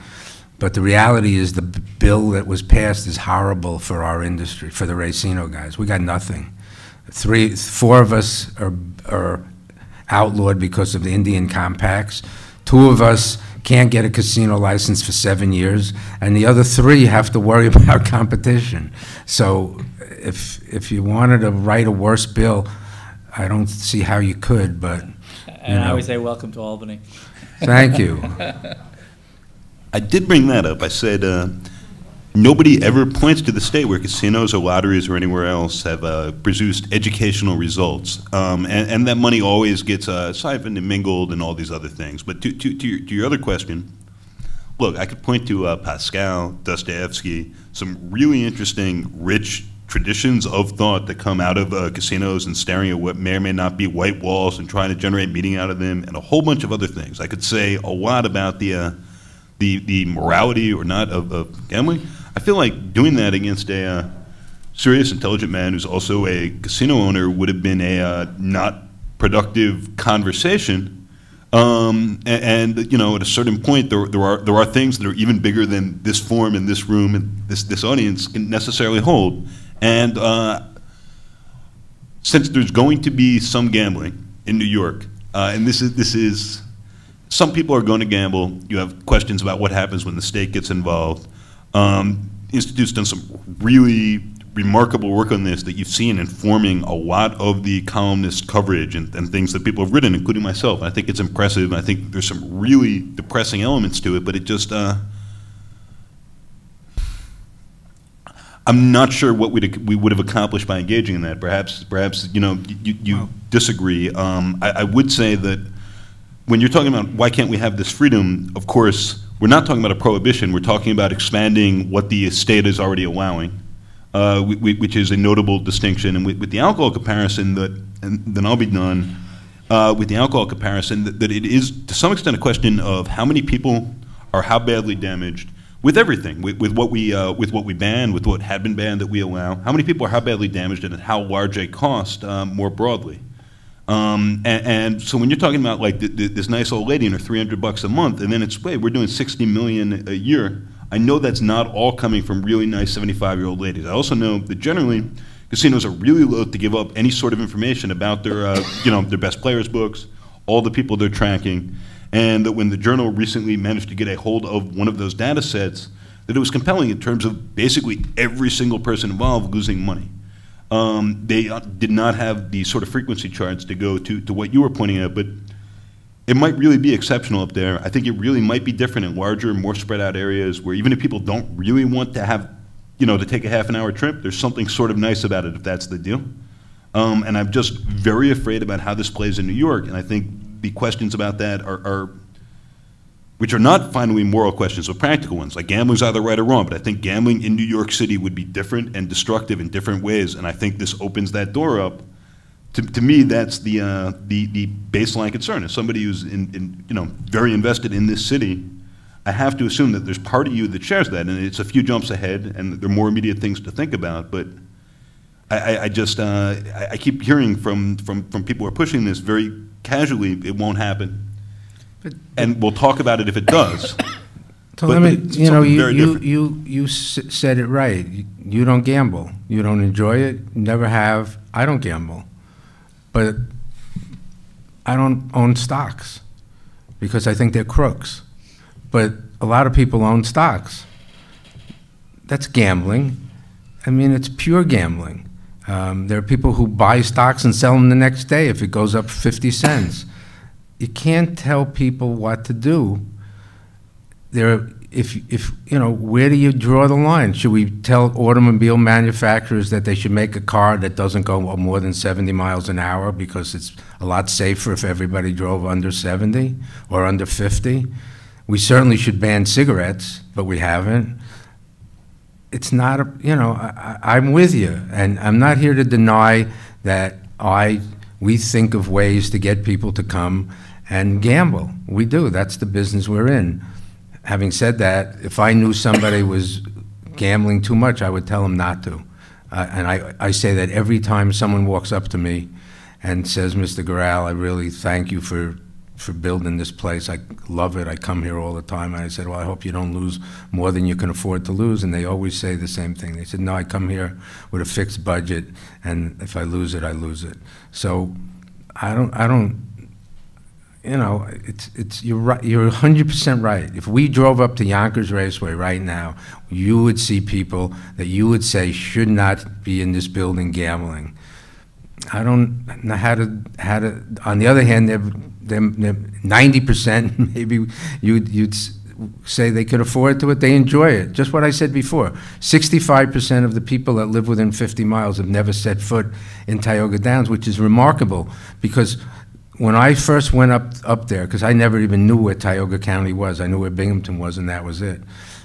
But the reality is the bill that was passed is horrible for our industry, for the Racino guys. We got nothing. Three, four of us are, are outlawed because of the Indian compacts. Two of us can't get a casino license for seven years, and the other three have to worry about competition. So if, if you wanted to write a worse bill, I don't see how you could, but, you And I always say, welcome to Albany. thank you. I did bring that up. I said, uh, nobody ever points to the state where casinos or lotteries or anywhere else have uh, produced educational results. Um, and, and that money always gets uh, siphoned and mingled and all these other things. But to, to, to, your, to your other question, look, I could point to uh, Pascal, Dostoevsky, some really interesting, rich traditions of thought that come out of uh, casinos and staring at what may or may not be white walls and trying to generate meaning out of them, and a whole bunch of other things. I could say a lot about the, uh, the, the morality or not of, of gambling. I feel like doing that against a uh, serious, intelligent man who's also a casino owner would have been a uh, not productive conversation. Um, a- and, you know, at a certain point, there, there are there are things that are even bigger than this forum and this room and this this audience can necessarily hold. And uh, since there's going to be some gambling in New York, uh, and this is this is some people are going to gamble. You have questions about what happens when the state gets involved. Um, Institute's done some really remarkable work on this that you've seen informing a lot of the columnist coverage and, and things that people have written, including myself. I think it's impressive. I think there's some really depressing elements to it, but it just. Uh, I'm not sure what we'd, we would have accomplished by engaging in that. Perhaps, perhaps you know, you, you disagree. Um, I, I would say that when you're talking about why can't we have this freedom, of course, we're not talking about a prohibition. We're talking about expanding what the state is already allowing, uh, whi- whi- which is a notable distinction. And with, the alcohol comparison, that and then I'll be done. Uh, with the alcohol comparison, that, that it is to some extent a question of how many people are how badly damaged with everything, with, with what we uh, with what we ban, with what had been banned that we allow. How many people are how badly damaged, and at how large a cost um, more broadly. Um, and, and so when you're talking about like th- th- this nice old lady and her 300 bucks a month, and then it's wait, we're doing 60 million a year. I know that's not all coming from really nice 75 year old ladies. I also know that generally casinos are really loath to give up any sort of information about their uh, you know their best players books, all the people they're tracking, and that when the journal recently managed to get a hold of one of those data sets, that it was compelling in terms of basically every single person involved losing money. Um, they did not have the sort of frequency charts to go to, to what you were pointing at, but it might really be exceptional up there. I think it really might be different in larger, more spread out areas where even if people don't really want to have, you know, to take a half an hour trip, there's something sort of nice about it if that's the deal. Um, and I'm just very afraid about how this plays in New York, and I think the questions about that are, are which are not finally moral questions, but practical ones. Like gambling's either right or wrong, but I think gambling in New York City would be different and destructive in different ways, and I think this opens that door up. To, to me, that's the, uh, the, the baseline concern. As somebody who's in, in, you know, very invested in this city, I have to assume that there's part of you that shares that, and it's a few jumps ahead, and there are more immediate things to think about, but I, I, just, uh, I, I keep hearing from, from, from people who are pushing this very casually, it won't happen. But- And we'll talk about it if it does. So But let me, it's you know, you, you, you, you said it right. You- You don't gamble. You don't enjoy it, never have. I don't gamble. But I don't own stocks because I think they're crooks. But a lot of people own stocks. That's gambling. I mean, it's pure gambling. Um, there are people who buy stocks and sell them the next day if it goes up 50 cents. You can't tell people what to do there, if, if, you know, where do you draw the line? Should we tell automobile manufacturers that they should make a car that doesn't go more than 70 miles an hour because it's a lot safer if everybody drove under 70 or under 50? We certainly should ban cigarettes, but we haven't. It's not, a you know, I, I'm with you, and I'm not here to deny that I, we think of ways to get people to come and gamble. We do, that's the business we're in. Having said that, if I knew somebody was gambling too much, I would tell them not to. Uh, And I, I say that every time someone walks up to me and says, Mr. Gural, I really thank you for, for building this place. I love it. I come here all the time. And I said, well, I hope you don't lose more than you can afford to lose. And they always say the same thing. They said, no, I come here with a fixed budget, and if I lose it, I lose it. So I don't, I don't, you know, it's, it's, you're right, you're hundred percent right. If we drove up to Yonkers Raceway right now, you would see people that you would say should not be in this building gambling. I don't know how to, how to, on the other hand, they're, they're ninety percent, maybe you'd, you'd say they could afford to it, they enjoy it. Just what I said before. Sixty-five percent of the people that live within fifty miles have never set foot in Tioga Downs, which is remarkable, because when I first went up, up there, because I never even knew where Tioga County was, I knew where Binghamton was, and that was it.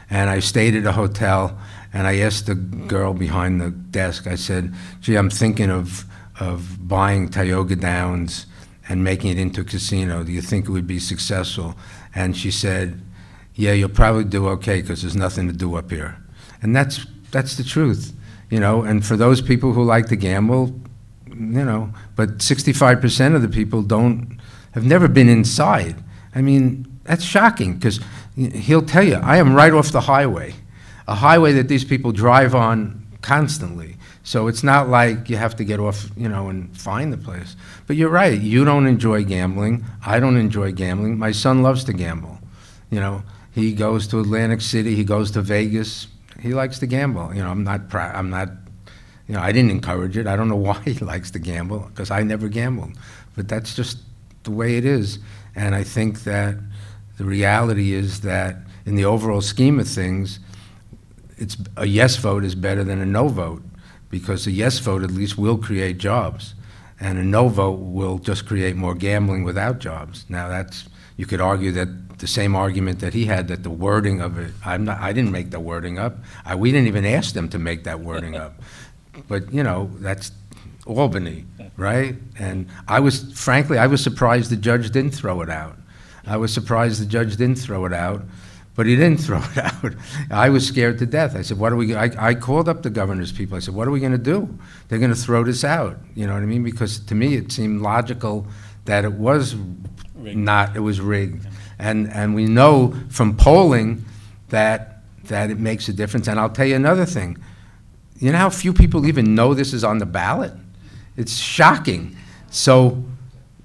And I stayed at a hotel, and I asked the girl behind the desk, I said, gee, I'm thinking of, of buying Tioga Downs and making it into a casino. Do you think it would be successful? And she said, yeah, you'll probably do okay, because there's nothing to do up here. And that's, that's the truth, you know, and for those people who like to gamble, you know, but 65% of the people don't, have never been inside. I mean, that's shocking, because he'll tell you, I am right off the highway, a highway that these people drive on constantly. So it's not like you have to get off, you know, and find the place. But you're right, you don't enjoy gambling, I don't enjoy gambling, my son loves to gamble. You know, he goes to Atlantic City, he goes to Vegas, he likes to gamble. You know, I'm not, I'm not you know, I didn't encourage it. I don't know why he likes to gamble, because I never gambled. But that's just the way it is. And I think that the reality is that in the overall scheme of things, it's, a yes vote is better than a no vote, because a yes vote at least will create jobs, and a no vote will just create more gambling without jobs. Now, that's, you could argue that the same argument that he had, that the wording of it, I'm not, I didn't make the wording up. I, we didn't even ask them to make that wording up. But, you know, that's Albany, right? And I was, frankly, I was surprised the judge didn't throw it out. I was surprised the judge didn't throw it out, but he didn't throw it out. I was scared to death. I said, what are we, I, I called up the governor's people. I said, what are we gonna do? They're gonna throw this out, you know what I mean? Because to me, it seemed logical that it was not, it was rigged. And, and we know from polling that, that it makes a difference. And I'll tell you another thing. You know how few people even know this is on the ballot? It's shocking. So,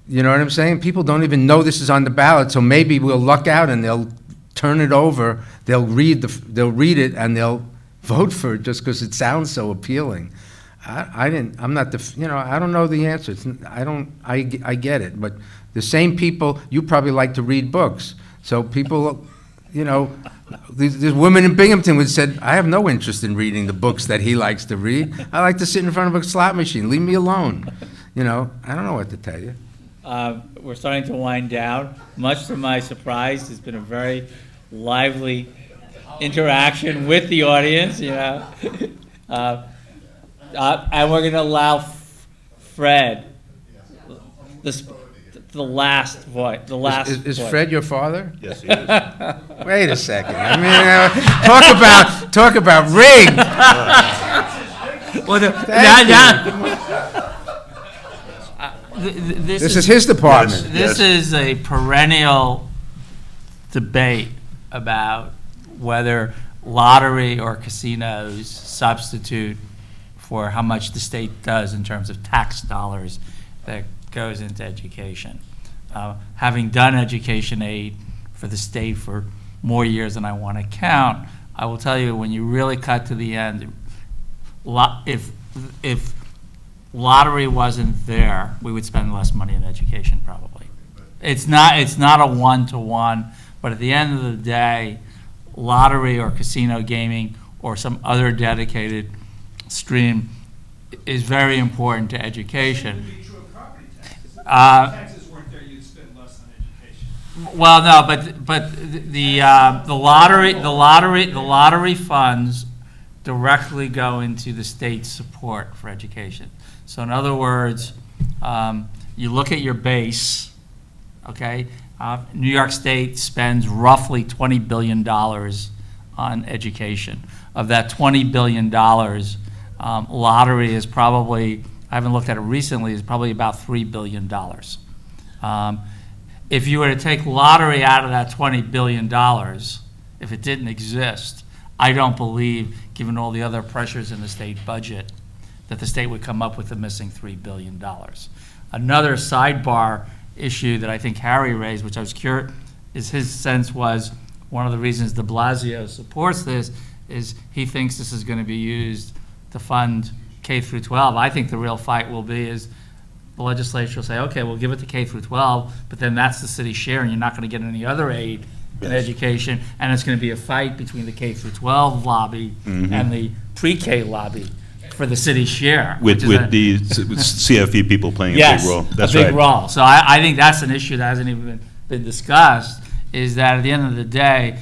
you know what I'm saying? People don't even know this is on the ballot, so maybe we'll luck out and they'll turn it over, they'll read the, they'll read it and they'll vote for it just because it sounds so appealing. I, I didn't, I'm not the, you know, I don't know the answer. It's, I don't, I, I get it, but the same people, you probably like to read books. So people, you know, this, this woman in Binghamton would said, I have no interest in reading the books that he likes to read. I like to sit in front of a slot machine. Leave me alone. You know, I don't know what to tell you. Uh, We're starting to wind down. Much to my surprise, it's been a very lively interaction with the audience, you know. Uh, uh, And we're going to allow Fred, the the last voice, the last Is, is voice. Fred your father? Yes, he is. Wait a second. I mean, uh, talk about, talk about rigged. Well, the- Thank now- now- Uh, th- th- This is his department. This is a perennial debate about whether lottery or casinos substitute for how much the state does in terms of tax dollars that goes into education. Uh, Having done education aid for the state for more years than I want to count, I will tell you, when you really cut to the end, if, if lottery wasn't there, we would spend less money in education probably. It's not, it's not a one-to-one, but at the end of the day, lottery or casino gaming or some other dedicated stream is very important to education. Would be true of property taxes. If Uh, taxes weren't there, you'd spend less on education. Well, no, but, but the, uh, the lottery, the lottery, the lottery funds directly go into the state's support for education. So in other words, um, you look at your base, okay? Uh, New York State spends roughly twenty billion dollars on education. Of that twenty billion dollars, um, lottery is probably, I haven't looked at it recently, is probably about three billion dollars. Um, if you were to take lottery out of that $20 billion, if it didn't exist, I don't believe, given all the other pressures in the state budget, that the state would come up with the missing $3 billion. Another sidebar issue that I think Harry raised, which I was curious, is his sense was, one of the reasons de Blasio supports this is he thinks this is going to be used to fund K through 12. I think the real fight will be is the legislature will say, okay, we'll give it to K through 12, but then that's the city's share, and you're not going to get any other aid in Yes. education, and it's going to be a fight between the K through 12 lobby Mhm. and the pre-K lobby for the city's share. With, is a- the with CFE people playing a big role. a That's big right. role. So I, I think that's an issue that hasn't even been, been discussed, is that at the end of the day,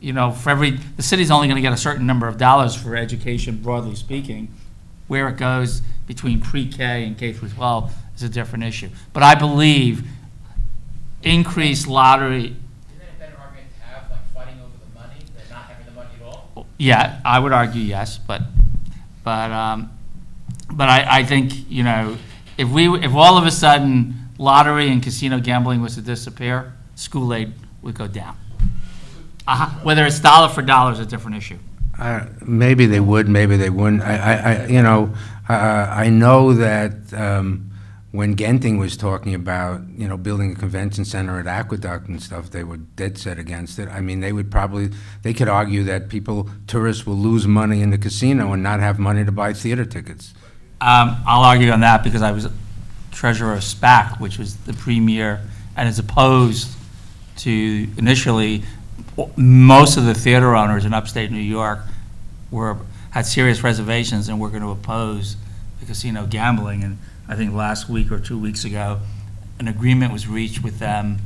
you know, for every, the city's only gonna get a certain number of dollars for education, broadly speaking. Where it goes between pre-K and K through 12 is a different issue. But I believe increased lottery, Isn't it a better argument to have, like, fighting over the money than not having the money at all? yeah, I would argue yes, but, but, um, but I, I think, you know, if we, if all of a sudden lottery and casino gambling was to disappear, school aid would go down. Uh, Whether it's dollar for dollar is a different issue. Maybe they would, maybe they wouldn't. I, I, I- you know, uh, I know that um, when Genting was talking about, you know, building a convention center at Aqueduct and stuff, they were dead set against it. I mean, they would probably, they could argue that people, tourists will lose money in the casino and not have money to buy theater tickets. Um, I'll argue on that because I was treasurer of SPAC, which was the premier, and is opposed to initially, most of the theater owners in upstate New York were, had serious reservations and were going to oppose the casino gambling. And I think last week or two weeks ago, an agreement was reached with them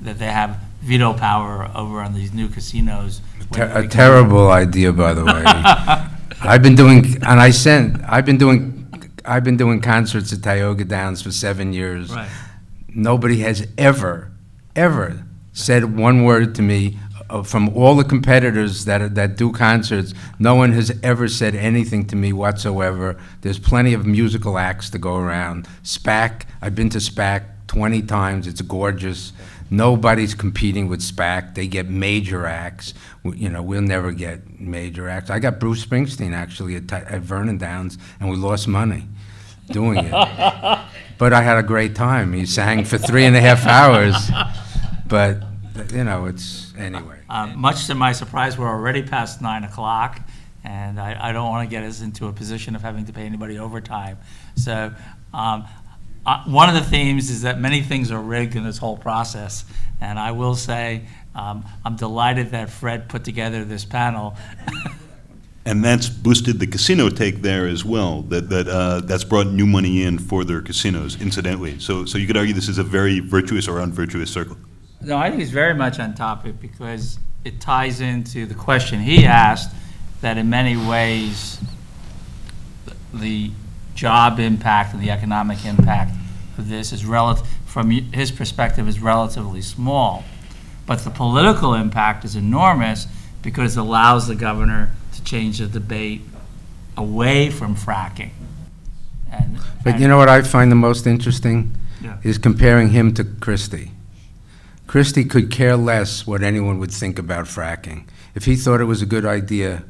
that they have veto power over on these new casinos. Ter- A terrible idea, by the way. I've been doing, and I sent, I've been doing, I've been doing concerts at Tioga Downs for seven years. Right. nobody has ever, ever said one word to me uh, from all the competitors that, that do concerts. No one has ever said anything to me whatsoever. There's plenty of musical acts to go around. SPAC, I've been to SPAC 20 times. It's gorgeous. Nobody's competing with SPAC. They get major acts. We- You know, we'll never get major acts. I got Bruce Springsteen actually at, at Vernon Downs, and we lost money doing it. But I had a great time. He sang for three and a half hours. But, you know, it's, anyway. Um, Much to my surprise, we're already past nine o'clock, and I, I don't want to get us into a position of having to pay anybody overtime. So, um, uh, one of the themes is that many things are rigged in this whole process, and I will say, um, I'm delighted that Fred put together this panel. And that's boosted the casino take there as well, that, that, uh, that's brought new money in for their casinos incidentally. So, so you could argue this is a very virtuous or unvirtuous circle. No, I think it's very much on topic because it ties into the question he asked, that in many ways, the job impact and the economic impact of this is relative, from his perspective, is relatively small. But the political impact is enormous because it allows the governor to change the debate away from fracking. And- But you know what I find the most interesting? Yeah. Is comparing him to Christie. Christie could care less what anyone would think about fracking. If he thought it was a good idea,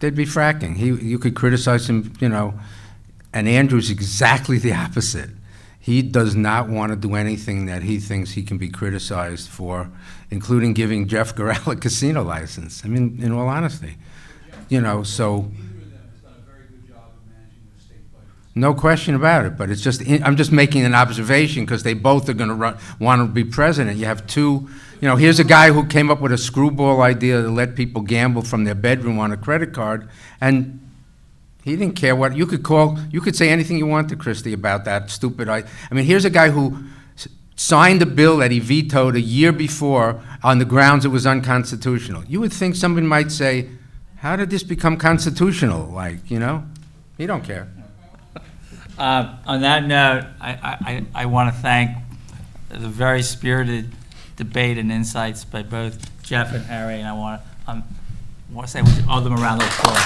there'd be fracking. He, you could criticize him, you know, and Andrew's exactly the opposite. He does not want to do anything that he thinks he can be criticized for, including giving Jeff Gural a casino license. I mean, in all honesty. You know, so. No question about it, but it's just, I'm just making an observation because they both are going to want to be president. You have two, you know, here's a guy who came up with a screwball idea to let people gamble from their bedroom on a credit card, and he didn't care what, you could call, you could say anything you want to Christie about that stupid, I, I mean, here's a guy who signed a bill that he vetoed a year before on the grounds it was unconstitutional. You would think somebody might say, how did this become constitutional? Like, you know? He don't care. Uh, On that note, I, I, I want to thank the very spirited debate and insights by both Jeff and Harry, and I want to, um, want to say, we owe them a round of applause.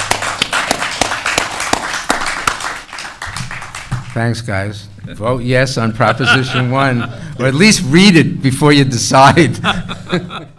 Thanks, guys. Vote yes on Proposition One, or at least read it before you decide.